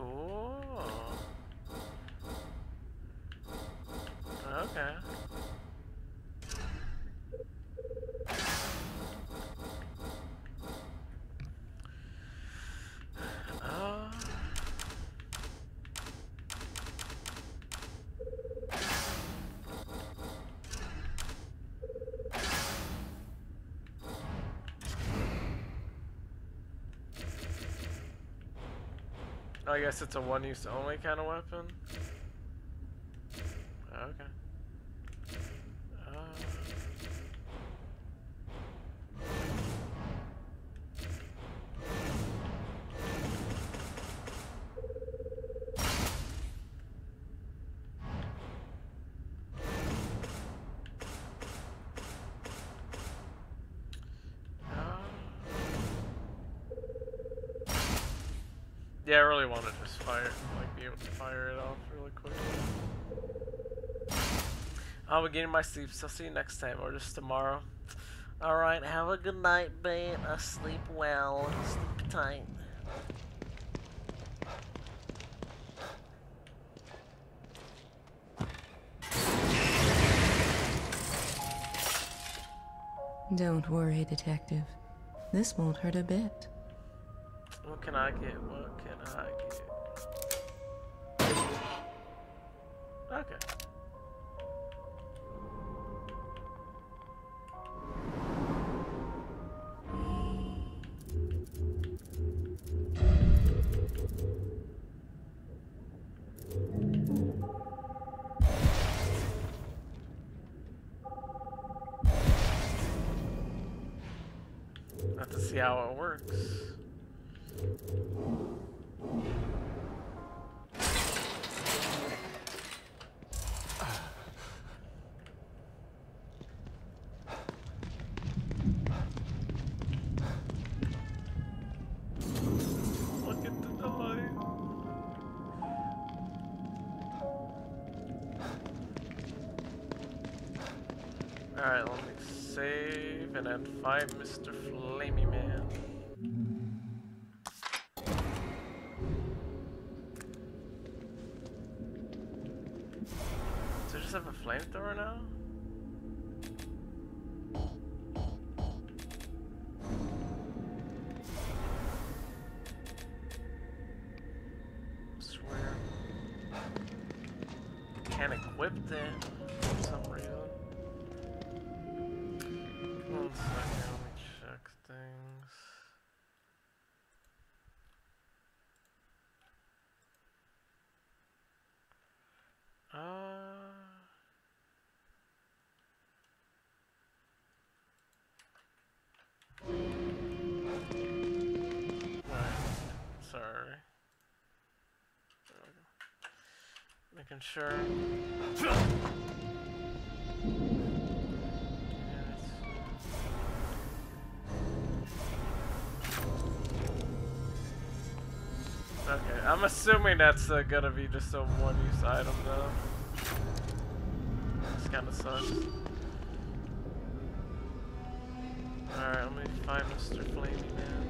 Cool. Okay. Uh, I guess it's a one use only kind of weapon. Okay. Able to fire it off really quick. I'll be getting my sleep, so I'll see you next time, or just tomorrow. Alright, have a good night, babe. Uh, sleep well. Sleep tight. Don't worry, Detective. This won't hurt a bit. What can I get? What can I get? Five, Mr. Making sure. Okay, I'm assuming that's uh, gonna be just a one-use item though. This kinda sucks. Alright, let me find Mr. Flamey Man.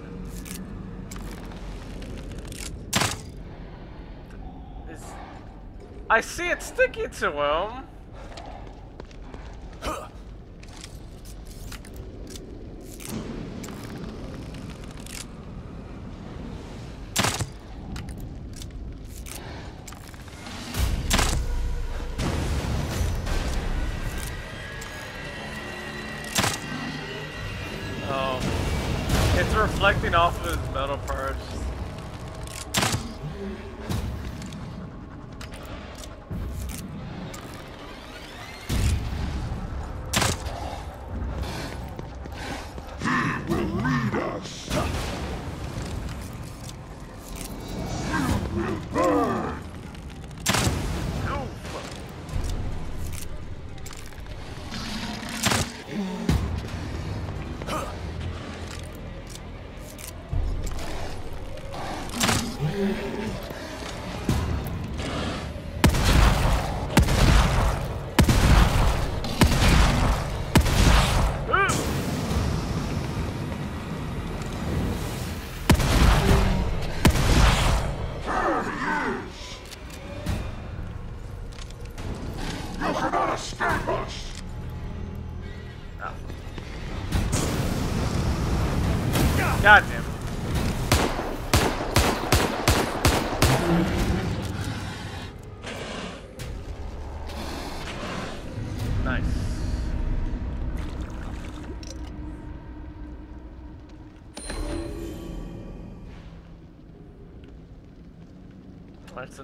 I see it sticking to him.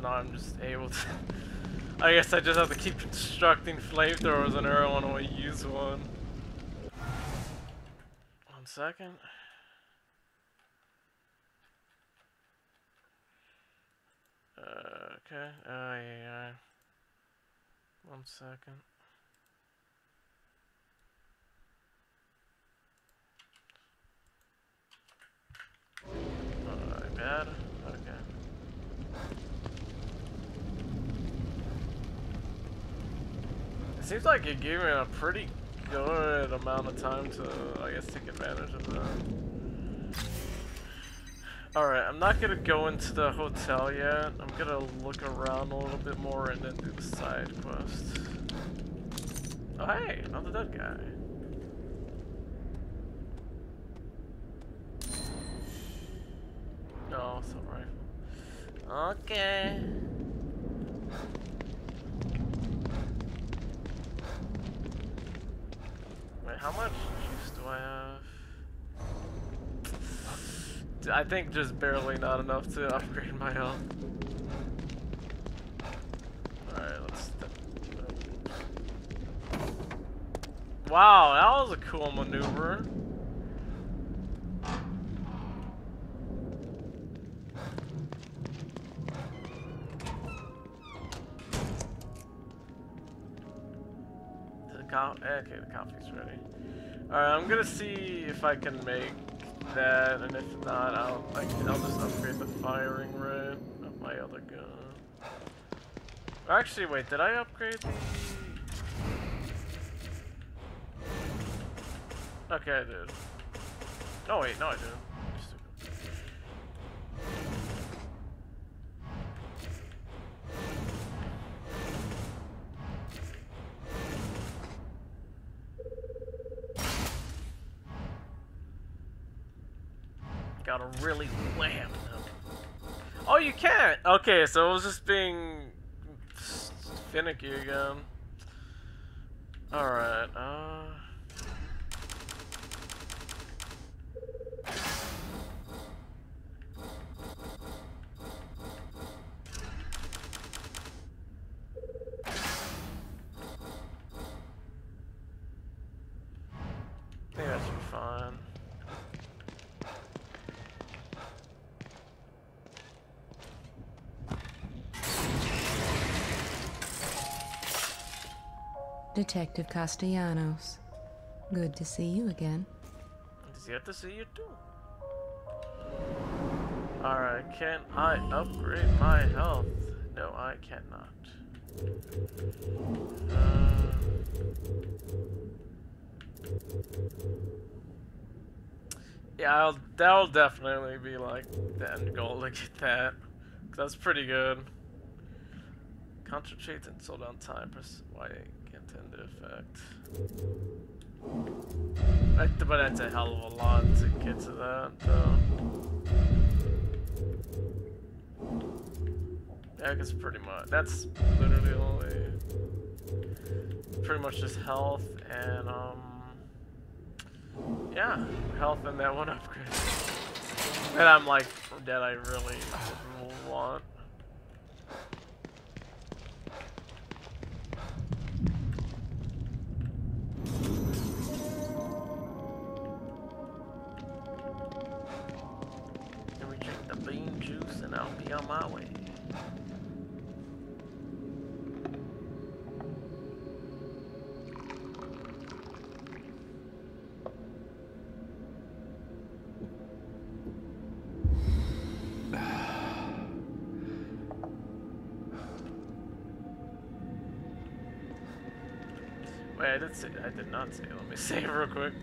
I'm just able to... [LAUGHS] I guess I just have to keep constructing flamethrowers and I want use one. seems like it gave me a pretty good amount of time to, I guess, take advantage of that. Alright, I'm not gonna go into the hotel yet. I'm gonna look around a little bit more and then do the side quest. Oh, hey! Another the dead guy. No, it's rifle. Okay. Think just barely not enough to upgrade my health. Alright, let's step Wow, that was a cool maneuver. The eh, okay, the coffee's ready. Alright, I'm gonna see if I can make that, and if not, I'll like I'll just upgrade the firing rate of my other gun. Actually, wait, did I upgrade the? Okay, I did. Oh wait, no, I didn't. Really wham them. Oh, you can't! Okay, so it was just being finicky again. Alright, uh... Detective Castellanos. Good to see you again. He have to see you too? Alright, can I upgrade my health? No, I cannot. Uh, yeah, I'll, that'll definitely be like the end goal to get that. that's pretty good. Concentrate and slow down time. Press Y intended effect. I- But that's a hell of a lot to get to that, though. Yeah, pretty much that's literally only pretty much just health and um yeah, health and that one upgrade. [LAUGHS] And I'm like that I really want. On my way. [SIGHS] Wait, I did say I did not say. Let me [LAUGHS] save real quick.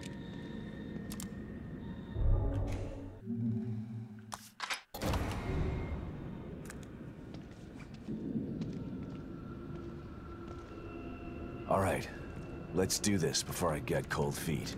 Let's do this before I get cold feet.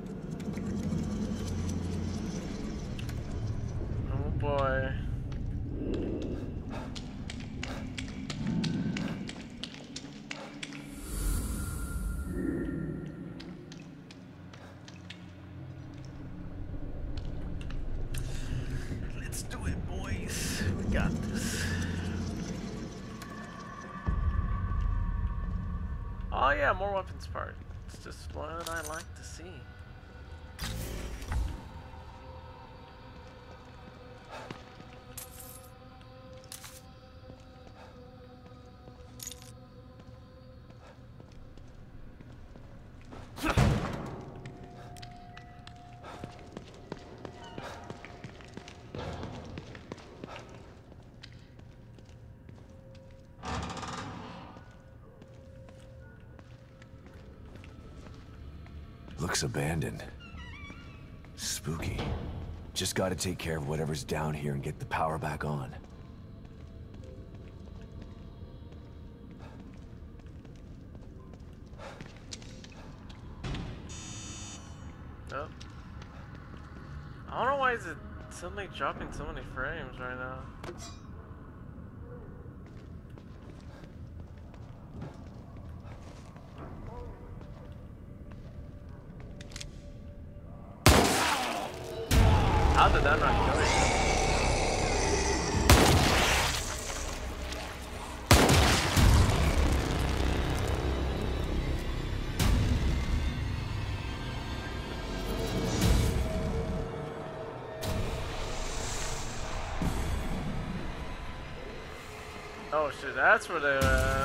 Looks abandoned. Spooky. Just gotta take care of whatever's down here and get the power back on. Oh. I don't know why is it suddenly dropping so many frames right now. How did that not kill? Oh shit, that's where they were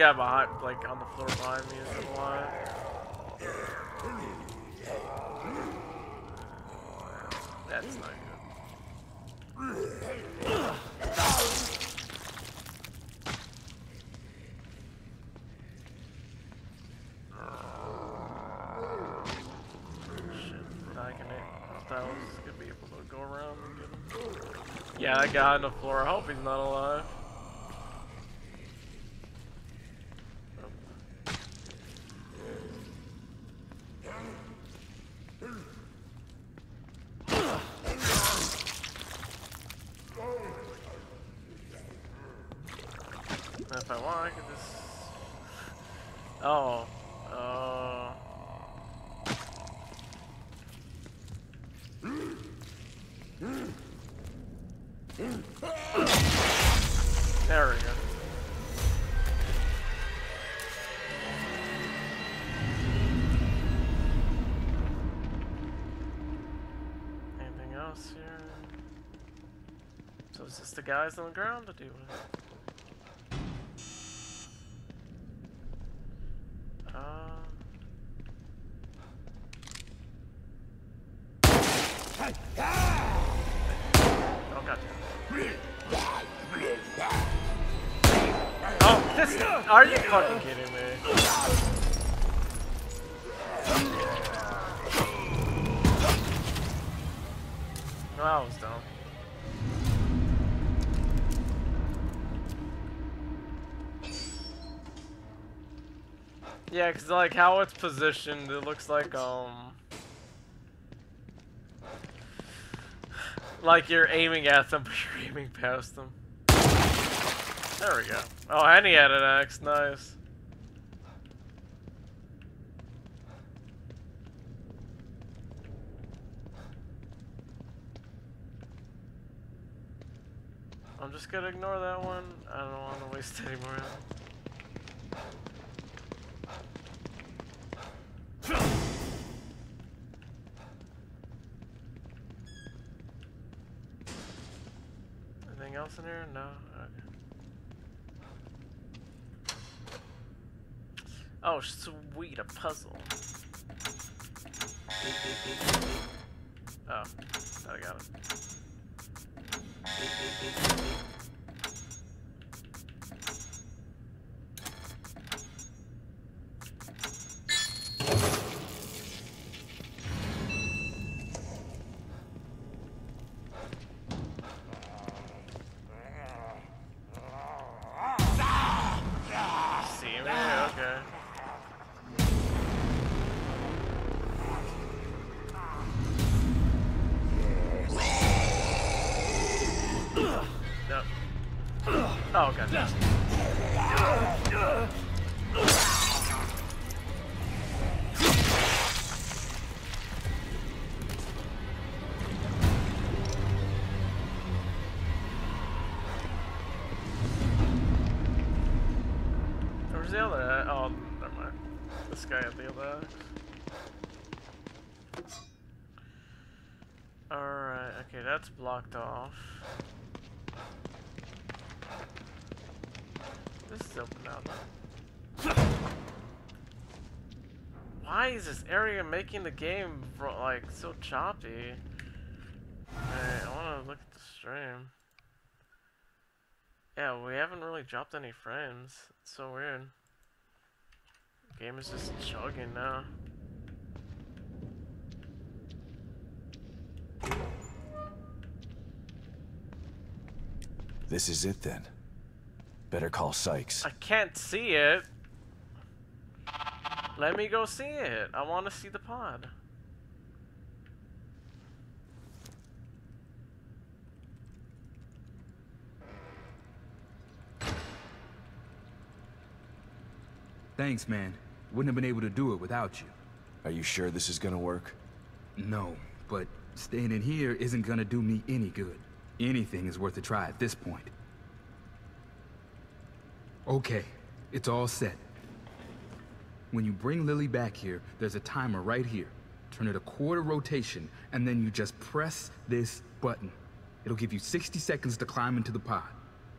guy behind, like on the floor behind me is alive. That's not good. Yeah, that guy on the floor. I hope he's not alive. Guys on the ground to deal with. Yeah, cause like how it's positioned, it looks like um, like you're aiming at them, [LAUGHS] but you're aiming past them. There we go. Oh, and he had an axe. Nice. I'm just gonna ignore that one. I don't want to waste any more. ammo. Anything else in here? No. Okay. Oh, sweet, a puzzle. Oh, I got it. Oh, okay. Where's the other? Uh, oh, never mind. This guy at the other Alright, okay, that's blocked off. This is open now though. Why is this area making the game like so choppy? I wanna look at the stream. Yeah, we haven't really dropped any frames. It's so weird. Game is just chugging now. This is it then. Better call Sykes. I can't see it. Let me go see it. I want to see the pod. Thanks, man. Wouldn't have been able to do it without you. Are you sure this is gonna work? No, but staying in here isn't gonna do me any good. Anything is worth a try at this point. Okay, it's all set. When you bring Lily back here, there's a timer right here. Turn it a quarter rotation, and then you just press this button. It'll give you 60 seconds to climb into the pod.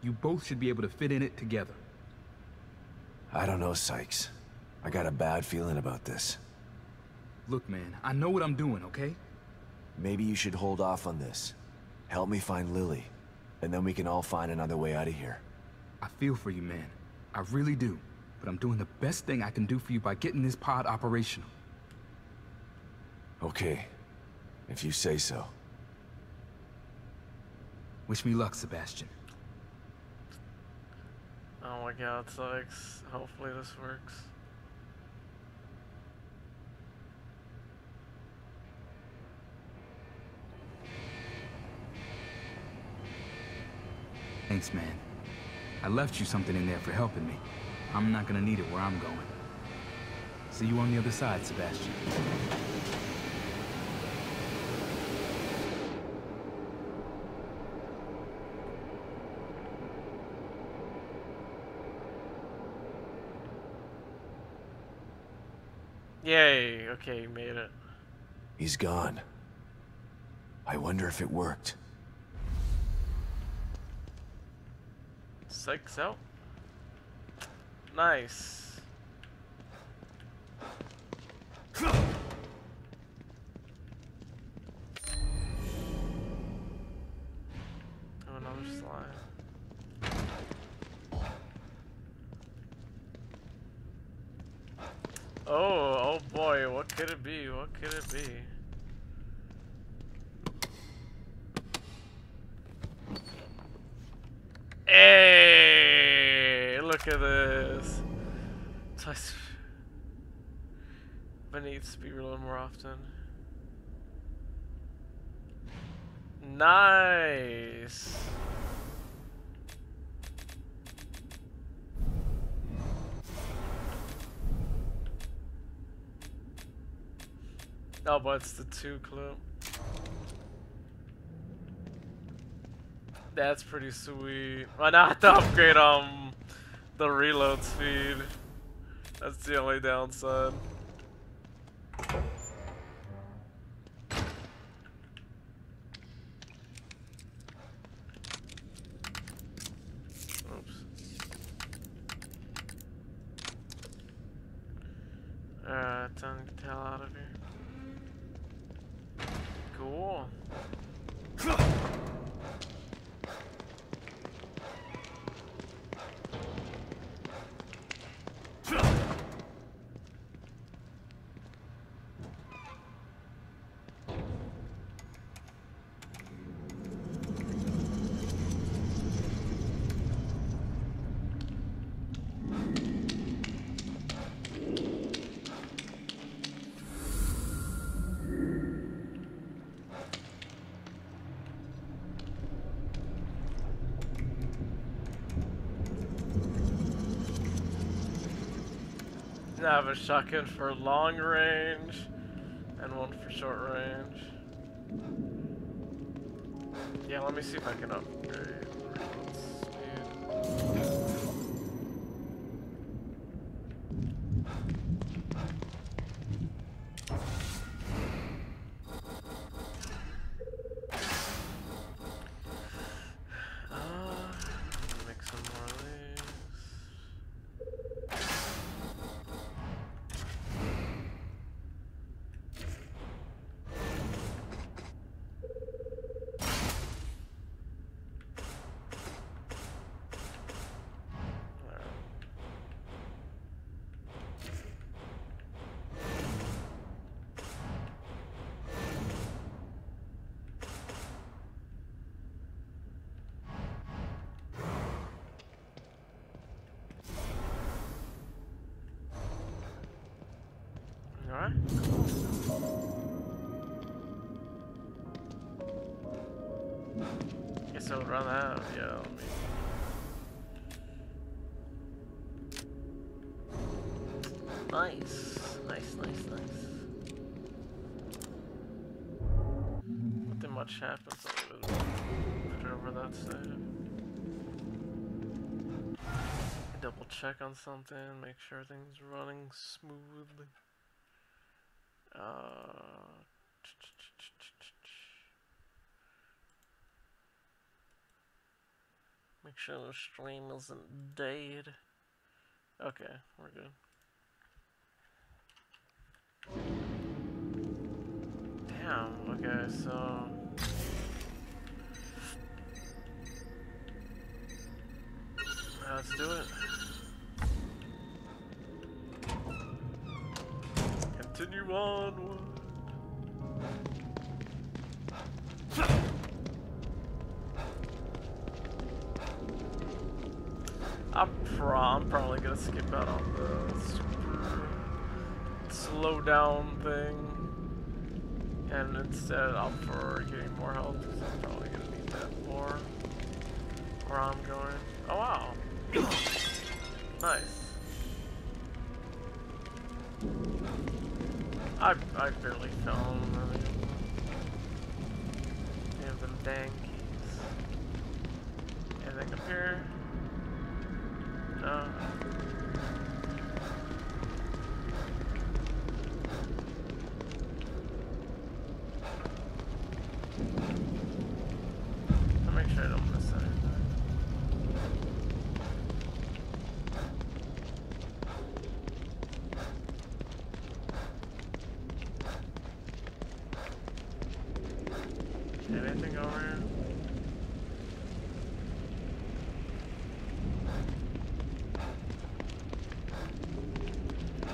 You both should be able to fit in it together. I don't know, Sykes. I got a bad feeling about this. Look, man, I know what I'm doing, okay? Maybe you should hold off on this. Help me find Lily, and then we can all find another way out of here. I feel for you, man. I really do. But I'm doing the best thing I can do for you by getting this pod operational. Okay. If you say so. Wish me luck, Sebastian. Oh my god, Sykes. Hopefully this works. Thanks, man. I left you something in there for helping me. I'm not gonna need it where I'm going. See you on the other side, Sebastian. Yay, okay, you made it. He's gone. I wonder if it worked. Sykes out. Nice. Oh. Oh, oh boy, what could it be? What could it be? Hey, look at this. But needs to be reloaded more often. Nice. Oh, but it's the two clue. That's pretty sweet. Why not to upgrade um the reload speed? That's the only downside. Oops. Alright, time to get the hell out of here. Cool. I have a shotgun for long range and one for short range. Yeah, let me see if I can upgrade. I'll run out. Yeah, let me. Nice. Nice, nice, nice. Nothing much happens over that side. Double check on something, make sure everything's running smoothly. Uh, sure the stream isn't dead. okay, we're good. Damn, okay, so... Let's do it. Continue onward. I'm, pro I'm probably gonna skip out on the slow down thing. And instead opt for getting more health because I'm probably gonna need that more where I'm going. Oh wow. nice. I I barely fell. Damn them dang keys. Anything up here? No. I'll make sure I don't miss anything. Anything over here?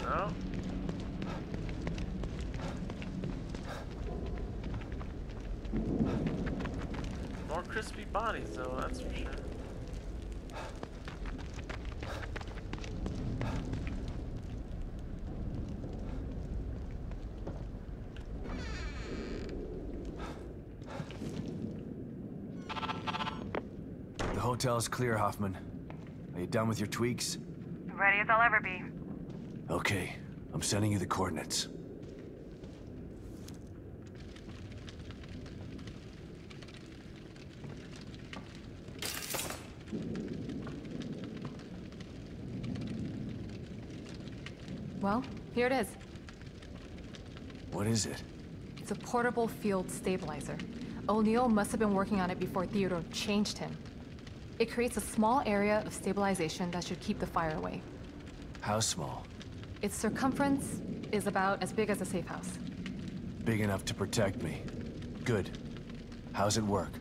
No? More crispy bodies though, that's for sure. The hotel's clear, Hoffman. Are you done with your tweaks? Ready as I'll ever be. Okay, I'm sending you the coordinates. Well, here it is. What is it? It's a portable field stabilizer. O'Neill must have been working on it before Theodore changed him. It creates a small area of stabilization that should keep the fire away. How small? Its circumference is about as big as a safe house. Big enough to protect me. Good. How's it work?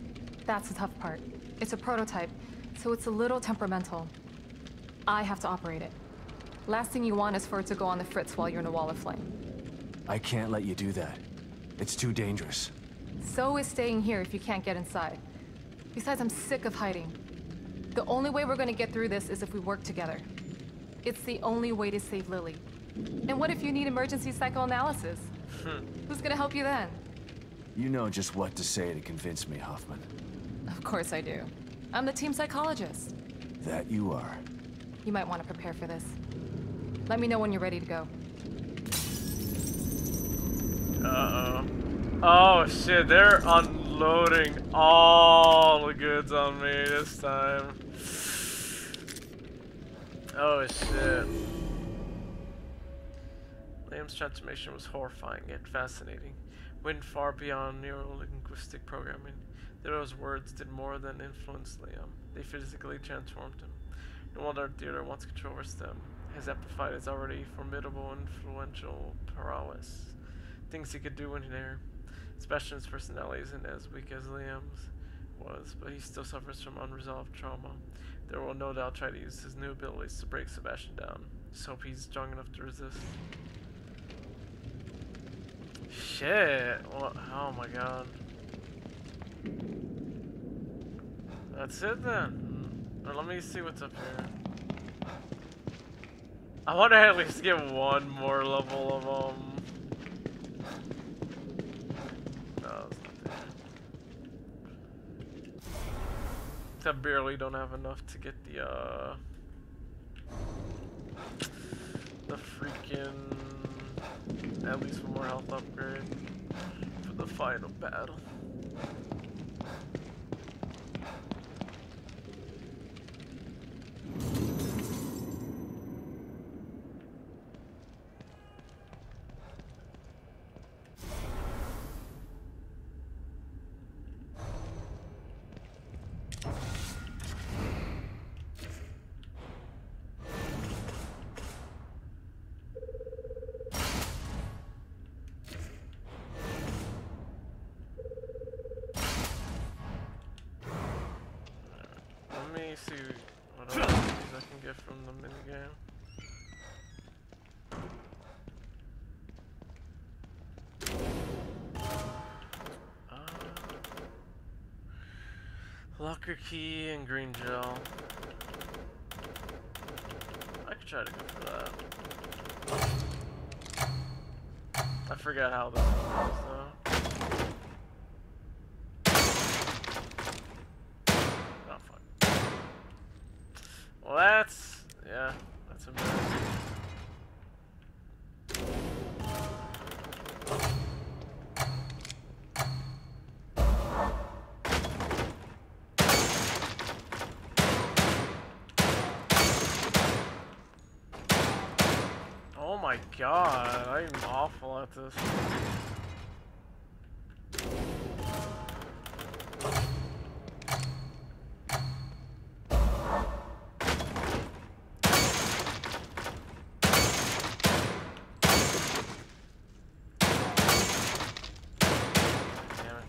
That's the tough part. It's a prototype, so it's a little temperamental. I have to operate it. Last thing you want is for it to go on the fritz while you're in a wall of flame. I can't let you do that. It's too dangerous. So is staying here if you can't get inside. Besides, I'm sick of hiding. The only way we're gonna get through this is if we work together. It's the only way to save Lily. And what if you need emergency psychoanalysis? Hmm. Who's gonna help you then? You know just what to say to convince me, Hoffman. Of course I do. I'm the team psychologist. That you are. You might want to prepare for this. Let me know when you're ready to go. Uh oh. Shit, they're unloading all the goods on me this time. Oh shit. Liam's transformation was horrifying yet fascinating. Went far beyond neurolinguistic programming. Those words did more than influence Liam. They physically transformed him. No wonder Theodore wants control over STEM. Has amplified his already formidable influential prowess. Things he could do in there. Sebastian's personality isn't as weak as Liam's was, but he still suffers from unresolved trauma. There will no doubt try to use his new abilities to break Sebastian down. Just hope he's strong enough to resist. Shit! What? Oh my god. That's it then. Let me see what's up here. I want to at least get one more level of them. No, I barely don't have enough to get the, uh... The freaking... At least one more health upgrade for the final battle. Me see what [COUGHS] other things I can get from the minigame. Uh, locker key and green gel. I could try to go for that. I forgot how this works though. My god, I'm awful at this. Damn it.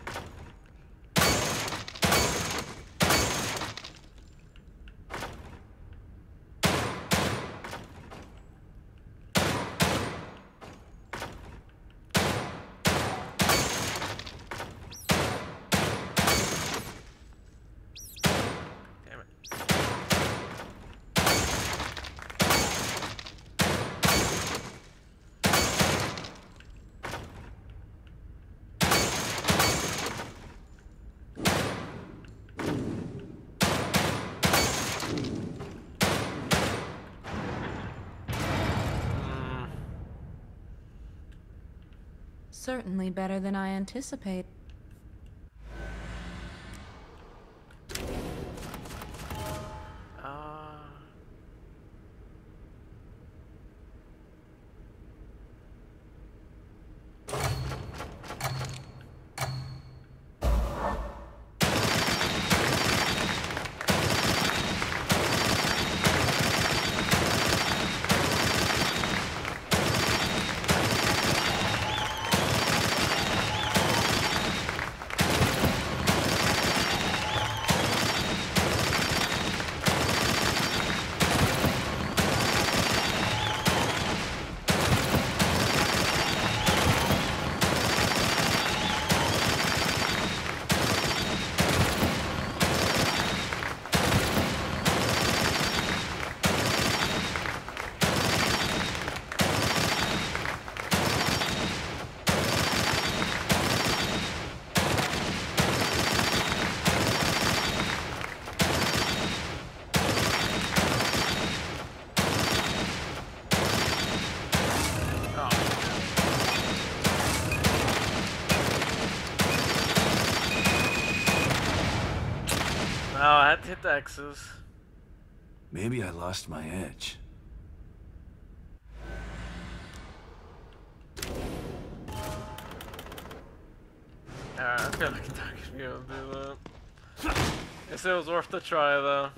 Damn it. Mm, Certainly better than I anticipate. uh, Oh, I had to hit the X's. Maybe I lost my edge. Alright, I feel like I'm not gonna be able to do that. Guess it was worth the try though.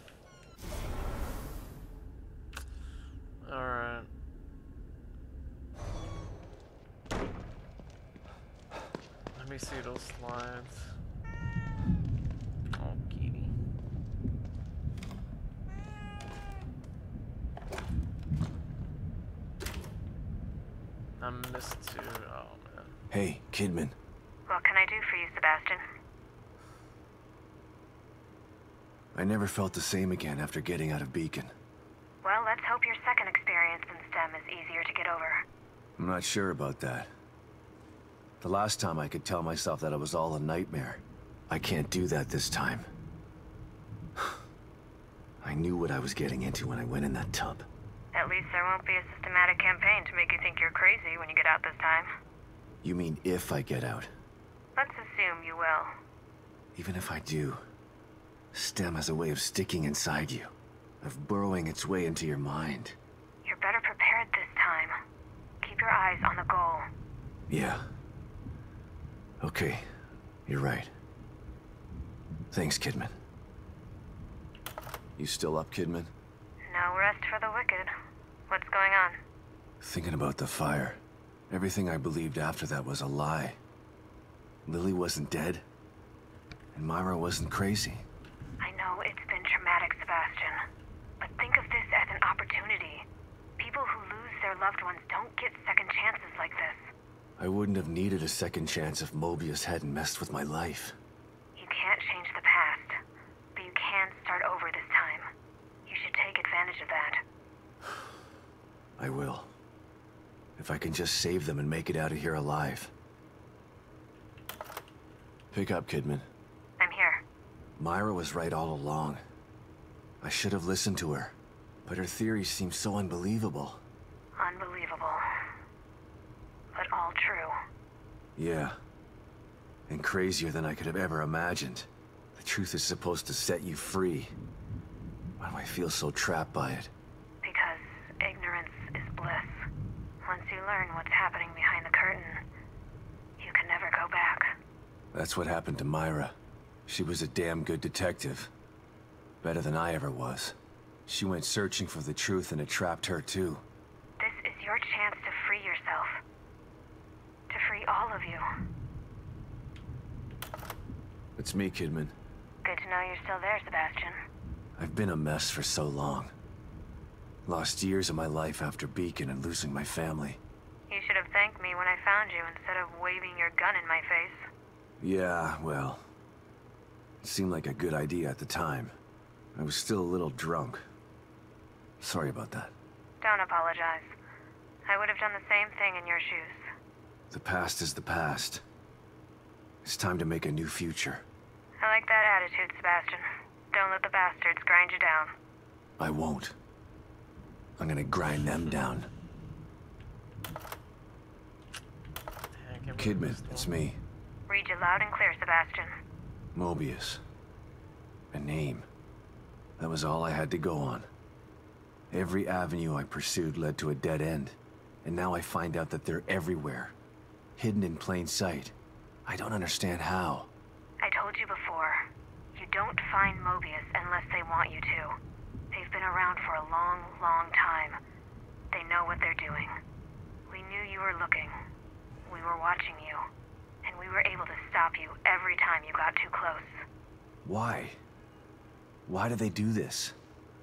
Alright. Let me see those slides. Oh, kitty. I missed two. Oh man. Hey, Kidman. What can I do for you, Sebastian? I never felt the same again after getting out of Beacon. Well, let's hope your second experience in STEM is easier to get over. I'm not sure about that. The last time I could tell myself that it was all a nightmare. I can't do that this time. [SIGHS] I knew what I was getting into when I went in that tub. At least there won't be a systematic campaign to make you think you're crazy when you get out this time. You mean if I get out? Let's assume you will. Even if I do, STEM has a way of sticking inside you, of burrowing its way into your mind. You're better prepared this time. Keep your eyes on the goal. Yeah. Okay, you're right. Thanks, Kidman. You still up, Kidman? No rest for the wicked. What's going on? Thinking about the fire. Everything I believed after that was a lie. Lily wasn't dead, and Myra wasn't crazy. I know it's been traumatic, Sebastian. But think of this as an opportunity. People who lose their loved ones don't get second chances like this. I wouldn't have needed a second chance if Mobius hadn't messed with my life. You can't change the past, but you can start over this time. You should take advantage of that. I will. If I can just save them and make it out of here alive. Pick up, Kidman. I'm here. Myra was right all along. I should have listened to her, but her theories seem so unbelievable. Unbelievable. But all true. Yeah. And crazier than I could have ever imagined. The truth is supposed to set you free. Why do I feel so trapped by it? Because ignorance is bliss. Once you learn what's happening behind the curtain, you can never go back. That's what happened to Myra. She was a damn good detective. Better than I ever was. She went searching for the truth and it trapped her too. This is your chance to free yourself. To free all of you. It's me, Kidman. Good to know you're still there, Sebastian. I've been a mess for so long. Lost years of my life after Beacon and losing my family. You should have thanked me when I found you instead of waving your gun in my face. Yeah, well... It seemed like a good idea at the time. I was still a little drunk. Sorry about that. Don't apologize. I would have done the same thing in your shoes. The past is the past. It's time to make a new future. I like that attitude, Sebastian. Don't let the bastards grind you down. I won't. I'm gonna grind them down. Dang, give me Kidman, it's me. Read you loud and clear, Sebastian. Mobius. A name. That was all I had to go on. Every avenue I pursued led to a dead end. And now I find out that they're everywhere. Hidden in plain sight. I don't understand how. I told you before. You don't find Mobius unless they want you to. They've been around for a long, long time. They know what they're doing. We knew you were looking. We were watching you. And we were able to stop you every time you got too close. Why? Why do they do this?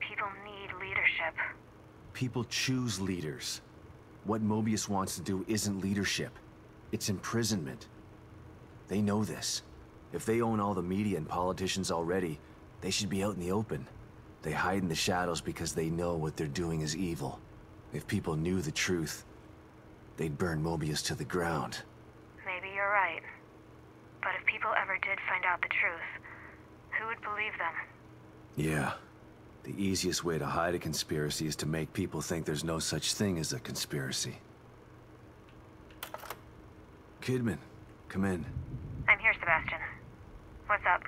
People need leadership. People choose leaders. What Mobius wants to do isn't leadership. It's imprisonment. They know this. If they own all the media and politicians already, they should be out in the open. They hide in the shadows because they know what they're doing is evil. If people knew the truth, they'd burn Mobius to the ground. Maybe you're right. But if people ever did find out the truth, who would believe them? Yeah. The easiest way to hide a conspiracy is to make people think there's no such thing as a conspiracy. Kidman, come in. I'm here, Sebastian. What's up?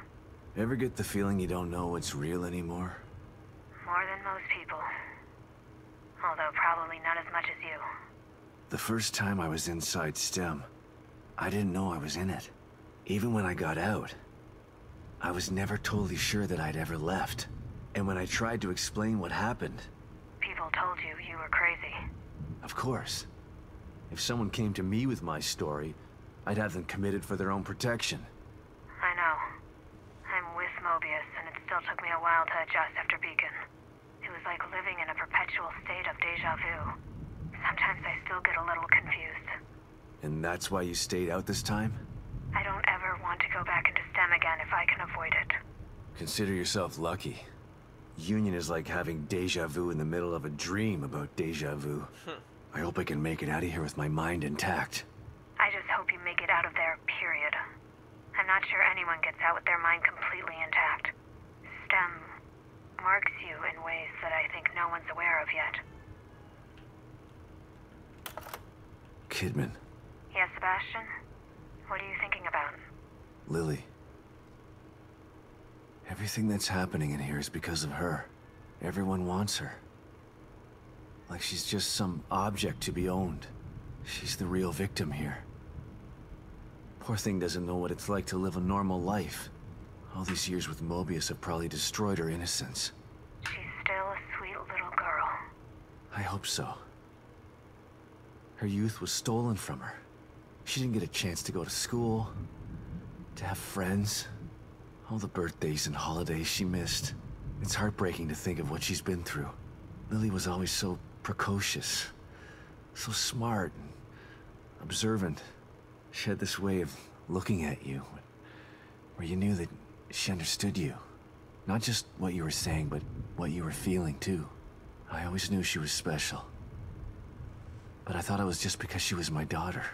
Ever get the feeling you don't know what's real anymore? More than most people. Although probably not as much as you. The first time I was inside STEM, I didn't know I was in it. Even when I got out, I was never totally sure that I'd ever left. And when I tried to explain what happened, People told you you were crazy. of course, if someone came to me with my story, I'd have them committed for their own protection. I know. I'm with Mobius, and it still took me a while to adjust after Beacon. It was like living in a perpetual state of deja vu. Sometimes I still get a little confused. And that's why you stayed out this time? I don't ever want to go back into STEM again if I can avoid it. Consider yourself lucky. Union is like having deja vu in the middle of a dream about deja vu. Hmm. I hope I can make it out of here with my mind intact. I just hope you make it out of there, period. I'm not sure anyone gets out with their mind completely intact. STEM marks you in ways that I think no one's aware of yet. Kidman, Yes, Sebastian? What are you thinking about? Lily. Everything that's happening in here is because of her. Everyone wants her. Like she's just some object to be owned. She's the real victim here. Poor thing doesn't know what it's like to live a normal life. All these years with Mobius have probably destroyed her innocence. She's still a sweet little girl. I hope so. Her youth was stolen from her. She didn't get a chance to go to school, to have friends. All the birthdays and holidays she missed. It's heartbreaking to think of what she's been through. Lily was always so precocious, so smart and observant. She had this way of looking at you, where you knew that she understood you. Not just what you were saying, but what you were feeling too. I always knew she was special. But I thought it was just because she was my daughter.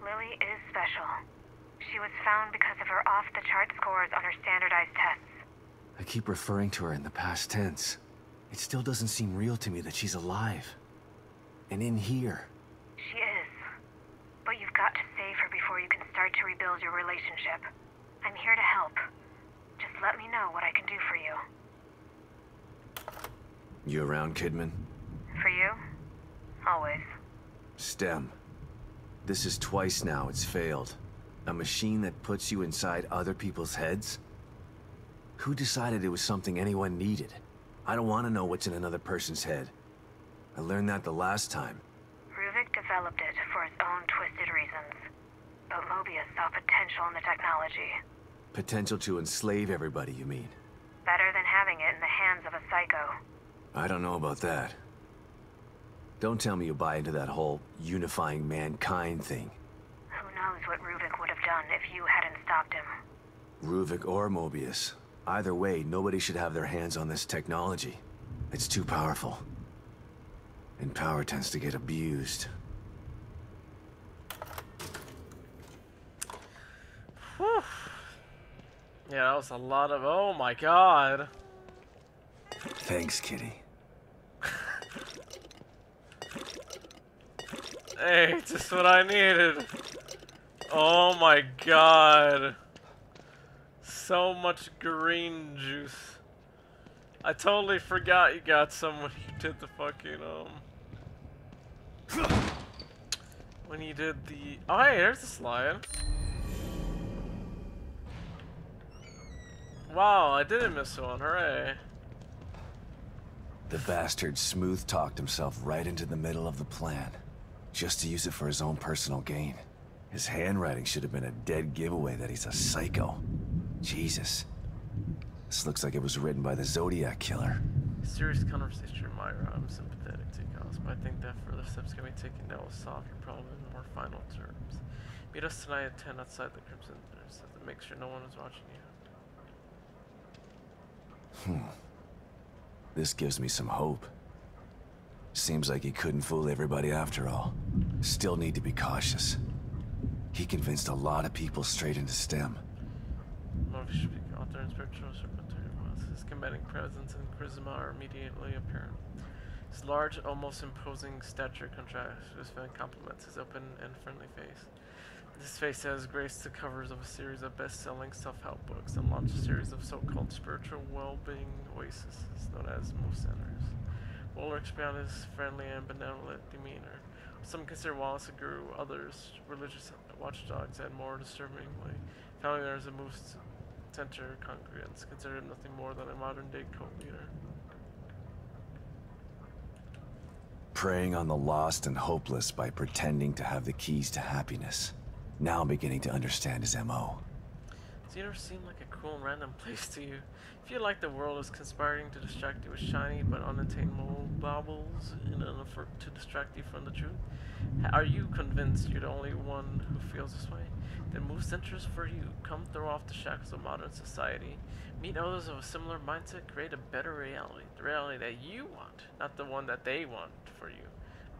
Lily is special. She was found because of her off-the-chart scores on her standardized tests. I keep referring to her in the past tense. It still doesn't seem real to me that she's alive. And in here. She is. But you've got to save her before you can start to rebuild your relationship. I'm here to help. Just let me know what I can do for you. You around, Kidman? For you? Always. STEM. This is twice now it's failed. A machine that puts you inside other people's heads? Who decided it was something anyone needed? I don't want to know what's in another person's head. I learned that the last time. Ruvik developed it for his own twisted reasons. But Mobius saw potential in the technology. Potential to enslave everybody, you mean? Better than having it in the hands of a psycho. I don't know about that. Don't tell me you buy into that whole unifying mankind thing. Who knows what Ruvik would have done if you hadn't stopped him. Ruvik or Mobius. Either way, nobody should have their hands on this technology. It's too powerful. And power tends to get abused. Whew. Yeah, that was a lot of. Oh my god. Thanks, Kitty. Hey, just what I needed. Oh my god. So much green juice. I totally forgot you got some when you did the fucking, um... When you did the... Oh, hey, there's the slide. Wow, I didn't miss one. Hooray. The bastard smooth talked himself right into the middle of the plan. Just to use it for his own personal gain. His handwriting should have been a dead giveaway that he's a psycho. Jesus. This looks like it was written by the Zodiac Killer. Serious conversation, Myra. I'm sympathetic to your cause, but I think that further steps can be taken that will solve your problem in more final terms. Meet us tonight at 10 outside the Crimson Nurse to make sure no one is watching you. Hmm. This gives me some hope. Seems like he couldn't fool everybody after all. Still need to be cautious. He convinced a lot of people straight into STEM. His commanding presence and charisma are immediately apparent. His large, almost imposing stature contrasts with complements his open and friendly face. This face has graced the covers of a series of best-selling self-help books and launched a series of so-called spiritual well-being oases known as Mo Centers. Woolrich beyond his friendly and benevolent demeanor. Some consider Wallace a guru, others religious watchdogs, and more disturbingly, there as a Moose Center congregants, considered nothing more than a modern-day cult leader. Preying on the lost and hopeless by pretending to have the keys to happiness. Now I'm beginning to understand his MO. Does he ever seem like a cool and random place to you? Feel like the world is conspiring to distract you with shiny but unattainable baubles in an effort to distract you from the truth? Are you convinced you're the only one who feels this way? Then move centers for you. Come throw off the shackles of modern society. Meet others of a similar mindset. Create a better reality. The reality that you want, not the one that they want for you.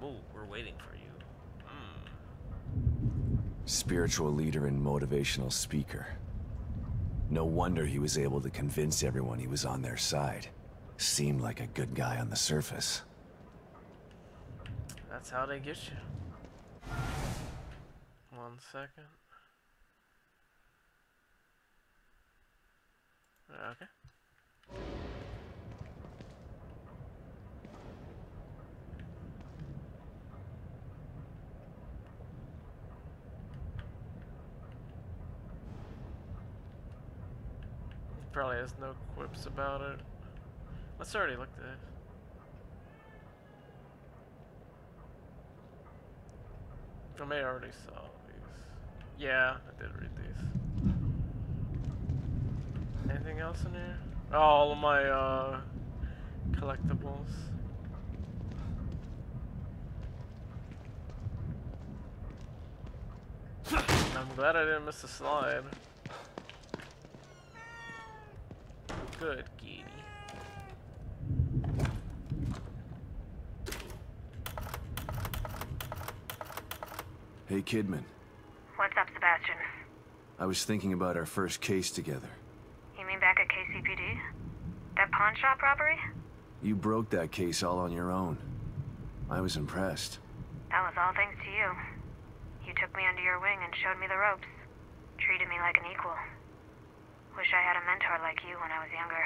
Move. We're waiting for you. Spiritual leader and motivational speaker. No wonder he was able to convince everyone he was on their side. Seemed like a good guy on the surface. That's how they get you. One second. Okay. Probably has no quips about it. Let's already look at it. I may already saw these. Yeah, I did read these. Anything else in here? Oh, all of my uh, collectibles. [LAUGHS] I'm glad I didn't miss the slide. Good, Geedy. Hey, Kidman. What's up, Sebastian? I was thinking about our first case together. You mean back at KCPD? That pawn shop robbery? You broke that case all on your own. I was impressed. That was all thanks to you. You took me under your wing and showed me the ropes. Treated me like an equal. Wish I had a mentor like you when I was younger.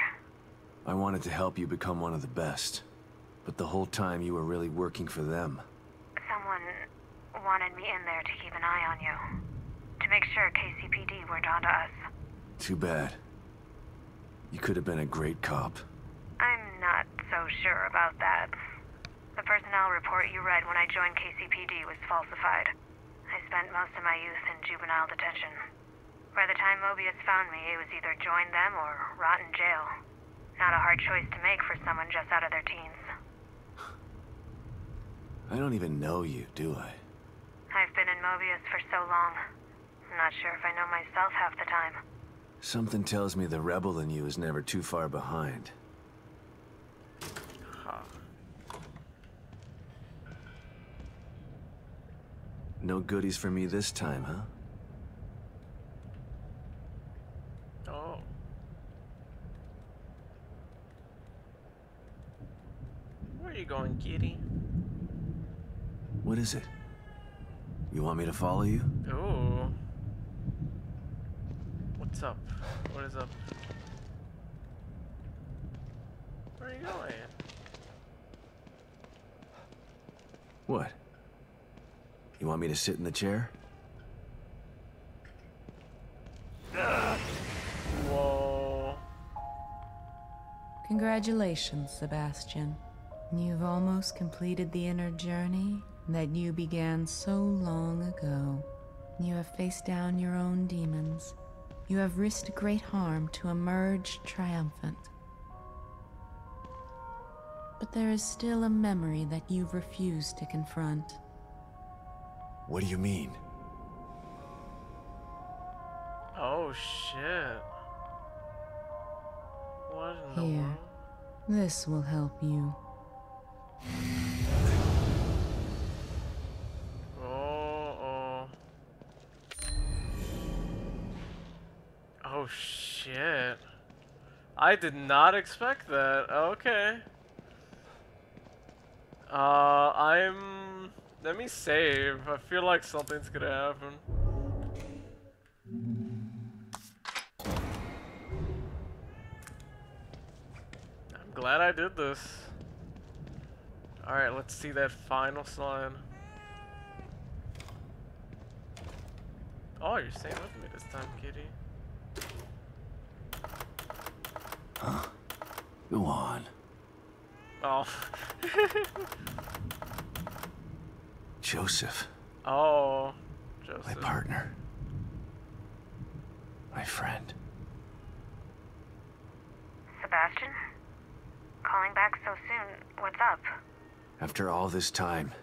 I wanted to help you become one of the best. But the whole time you were really working for them. Someone wanted me in there to keep an eye on you. To make sure KCPD weren't onto us. Too bad. You could have been a great cop. I'm not so sure about that. The personnel report you read when I joined KCPD was falsified. I spent most of my youth in juvenile detention. By the time Mobius found me, it was either join them or rot in jail. Not a hard choice to make for someone just out of their teens. I don't even know you, do I? I've been in Mobius for so long. I'm not sure if I know myself half the time. Something tells me the rebel in you is never too far behind. Huh. No goodies for me this time, huh? Oh. Where are you going, kitty? What is it? You want me to follow you? Oh. What's up? What is up? Where are you going? What? You want me to sit in the chair? Whoa. Congratulations, Sebastian. You've almost completed the inner journey that you began so long ago. You have faced down your own demons. You have risked great harm to emerge triumphant. But there is still a memory that you've refused to confront. What do you mean? Oh shit. What in the Here. world? This will help you. Oh, oh. Oh shit. I did not expect that. Okay. Uh, I'm. Let me save. I feel like something's gonna happen. I'm glad I did this. Alright, let's see that final sign. Oh, you're staying with me this time, kitty. Huh? Go on. Oh. [LAUGHS] Joseph, oh. Joseph. My partner. My friend. Sebastian? Calling back so soon. What's up? After all this time,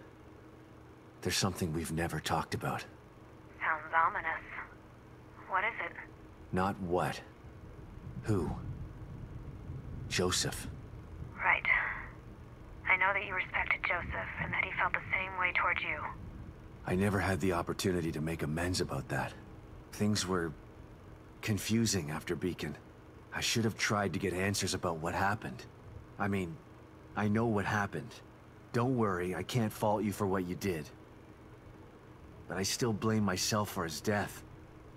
there's something we've never talked about. Sounds ominous. What is it? Not what. Who. Joseph. Right. I know that you respected Joseph and that he felt the same way towards you. I never had the opportunity to make amends about that. Things were confusing after Beacon. I should have tried to get answers about what happened. I mean, I know what happened. Don't worry, I can't fault you for what you did. But I still blame myself for his death.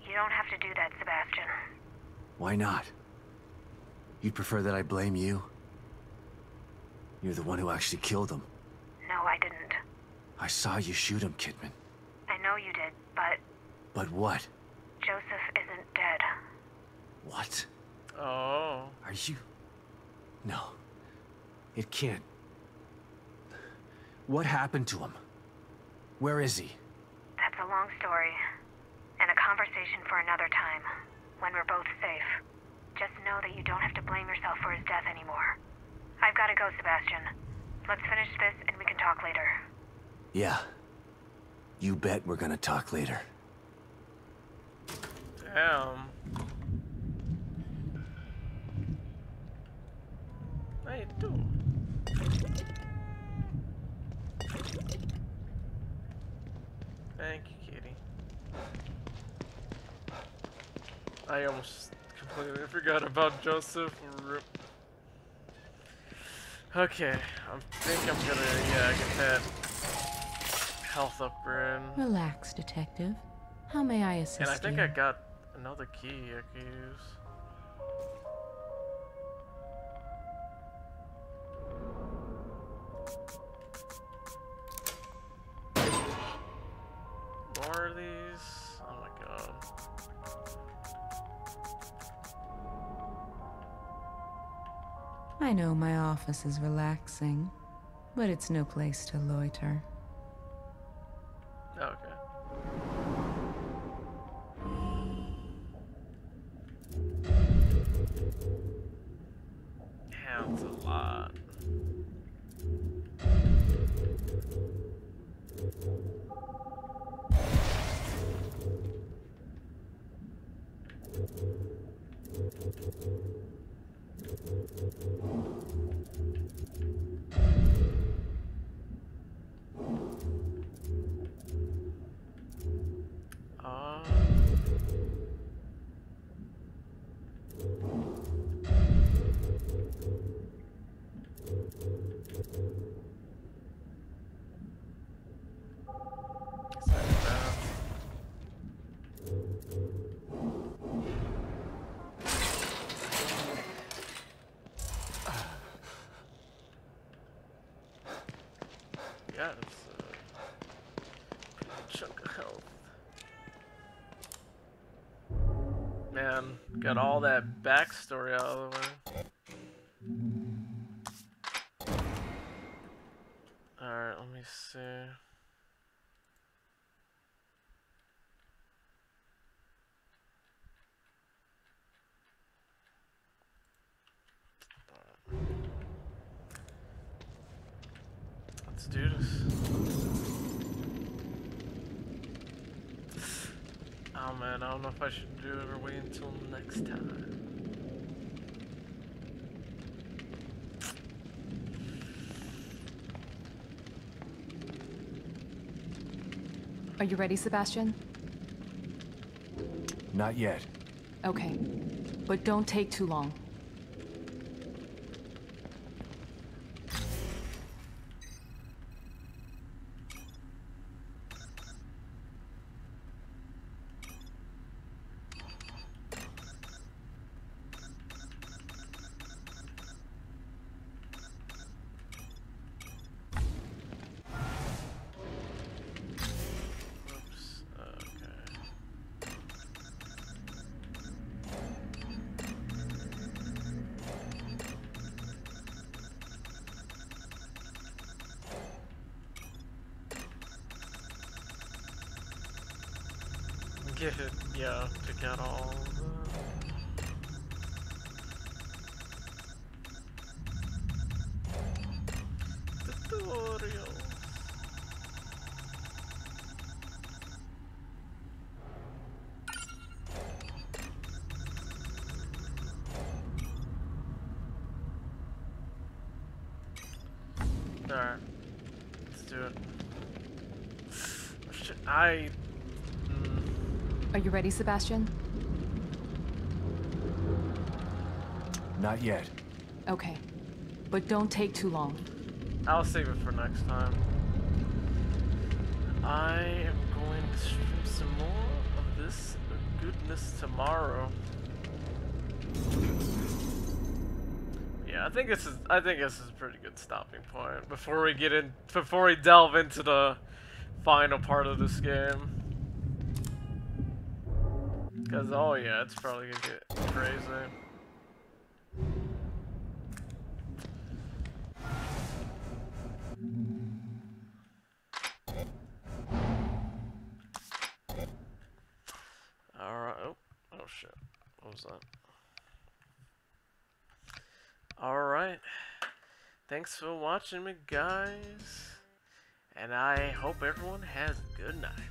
You don't have to do that, Sebastian. Why not? You'd prefer that I blame you? You're the one who actually killed him. No, I didn't. I saw you shoot him, Kidman. I know you did, but But what? Joseph isn't dead. What? Oh. Are you... No. It can't. What happened to him? Where is he? That's a long story. And a conversation for another time. When we're both safe. Just know that you don't have to blame yourself for his death anymore. I've gotta go, Sebastian. Let's finish this and we can talk later. Yeah. You bet we're gonna talk later. Damn. How you doing? Thank you, kitty. I almost completely forgot about Joseph. Rip. Okay, I think I'm gonna, yeah, get that health up, upgrade. Relax, detective. How may I assist you? And I think you? I got another key I could use. More of these? Oh my god. I know my office is relaxing, but it's no place to loiter. Okay. Yeah, that's a lot. Uh, guess I did that. Yeah, uh, a chunk of health. Man, got all that backstory out of the way. Alright, let me see. Let's do this. Oh man, I don't know if I should do it or wait until next time. Are you ready, Sebastian? Not yet. Okay. But don't take too long. Yeah, to get all ready, Sebastian? Not yet. Okay. but don't take too long. I'll save it for next time. I am going to stream some more of this goodness tomorrow. Yeah, I think this is I think this is a pretty good stopping point before we get in before we delve into the final part of this game. Cause oh yeah, it's probably gonna get crazy. Alright, oh, oh shit, what was that? Alright, thanks for watching me guys, and I hope everyone has a good night.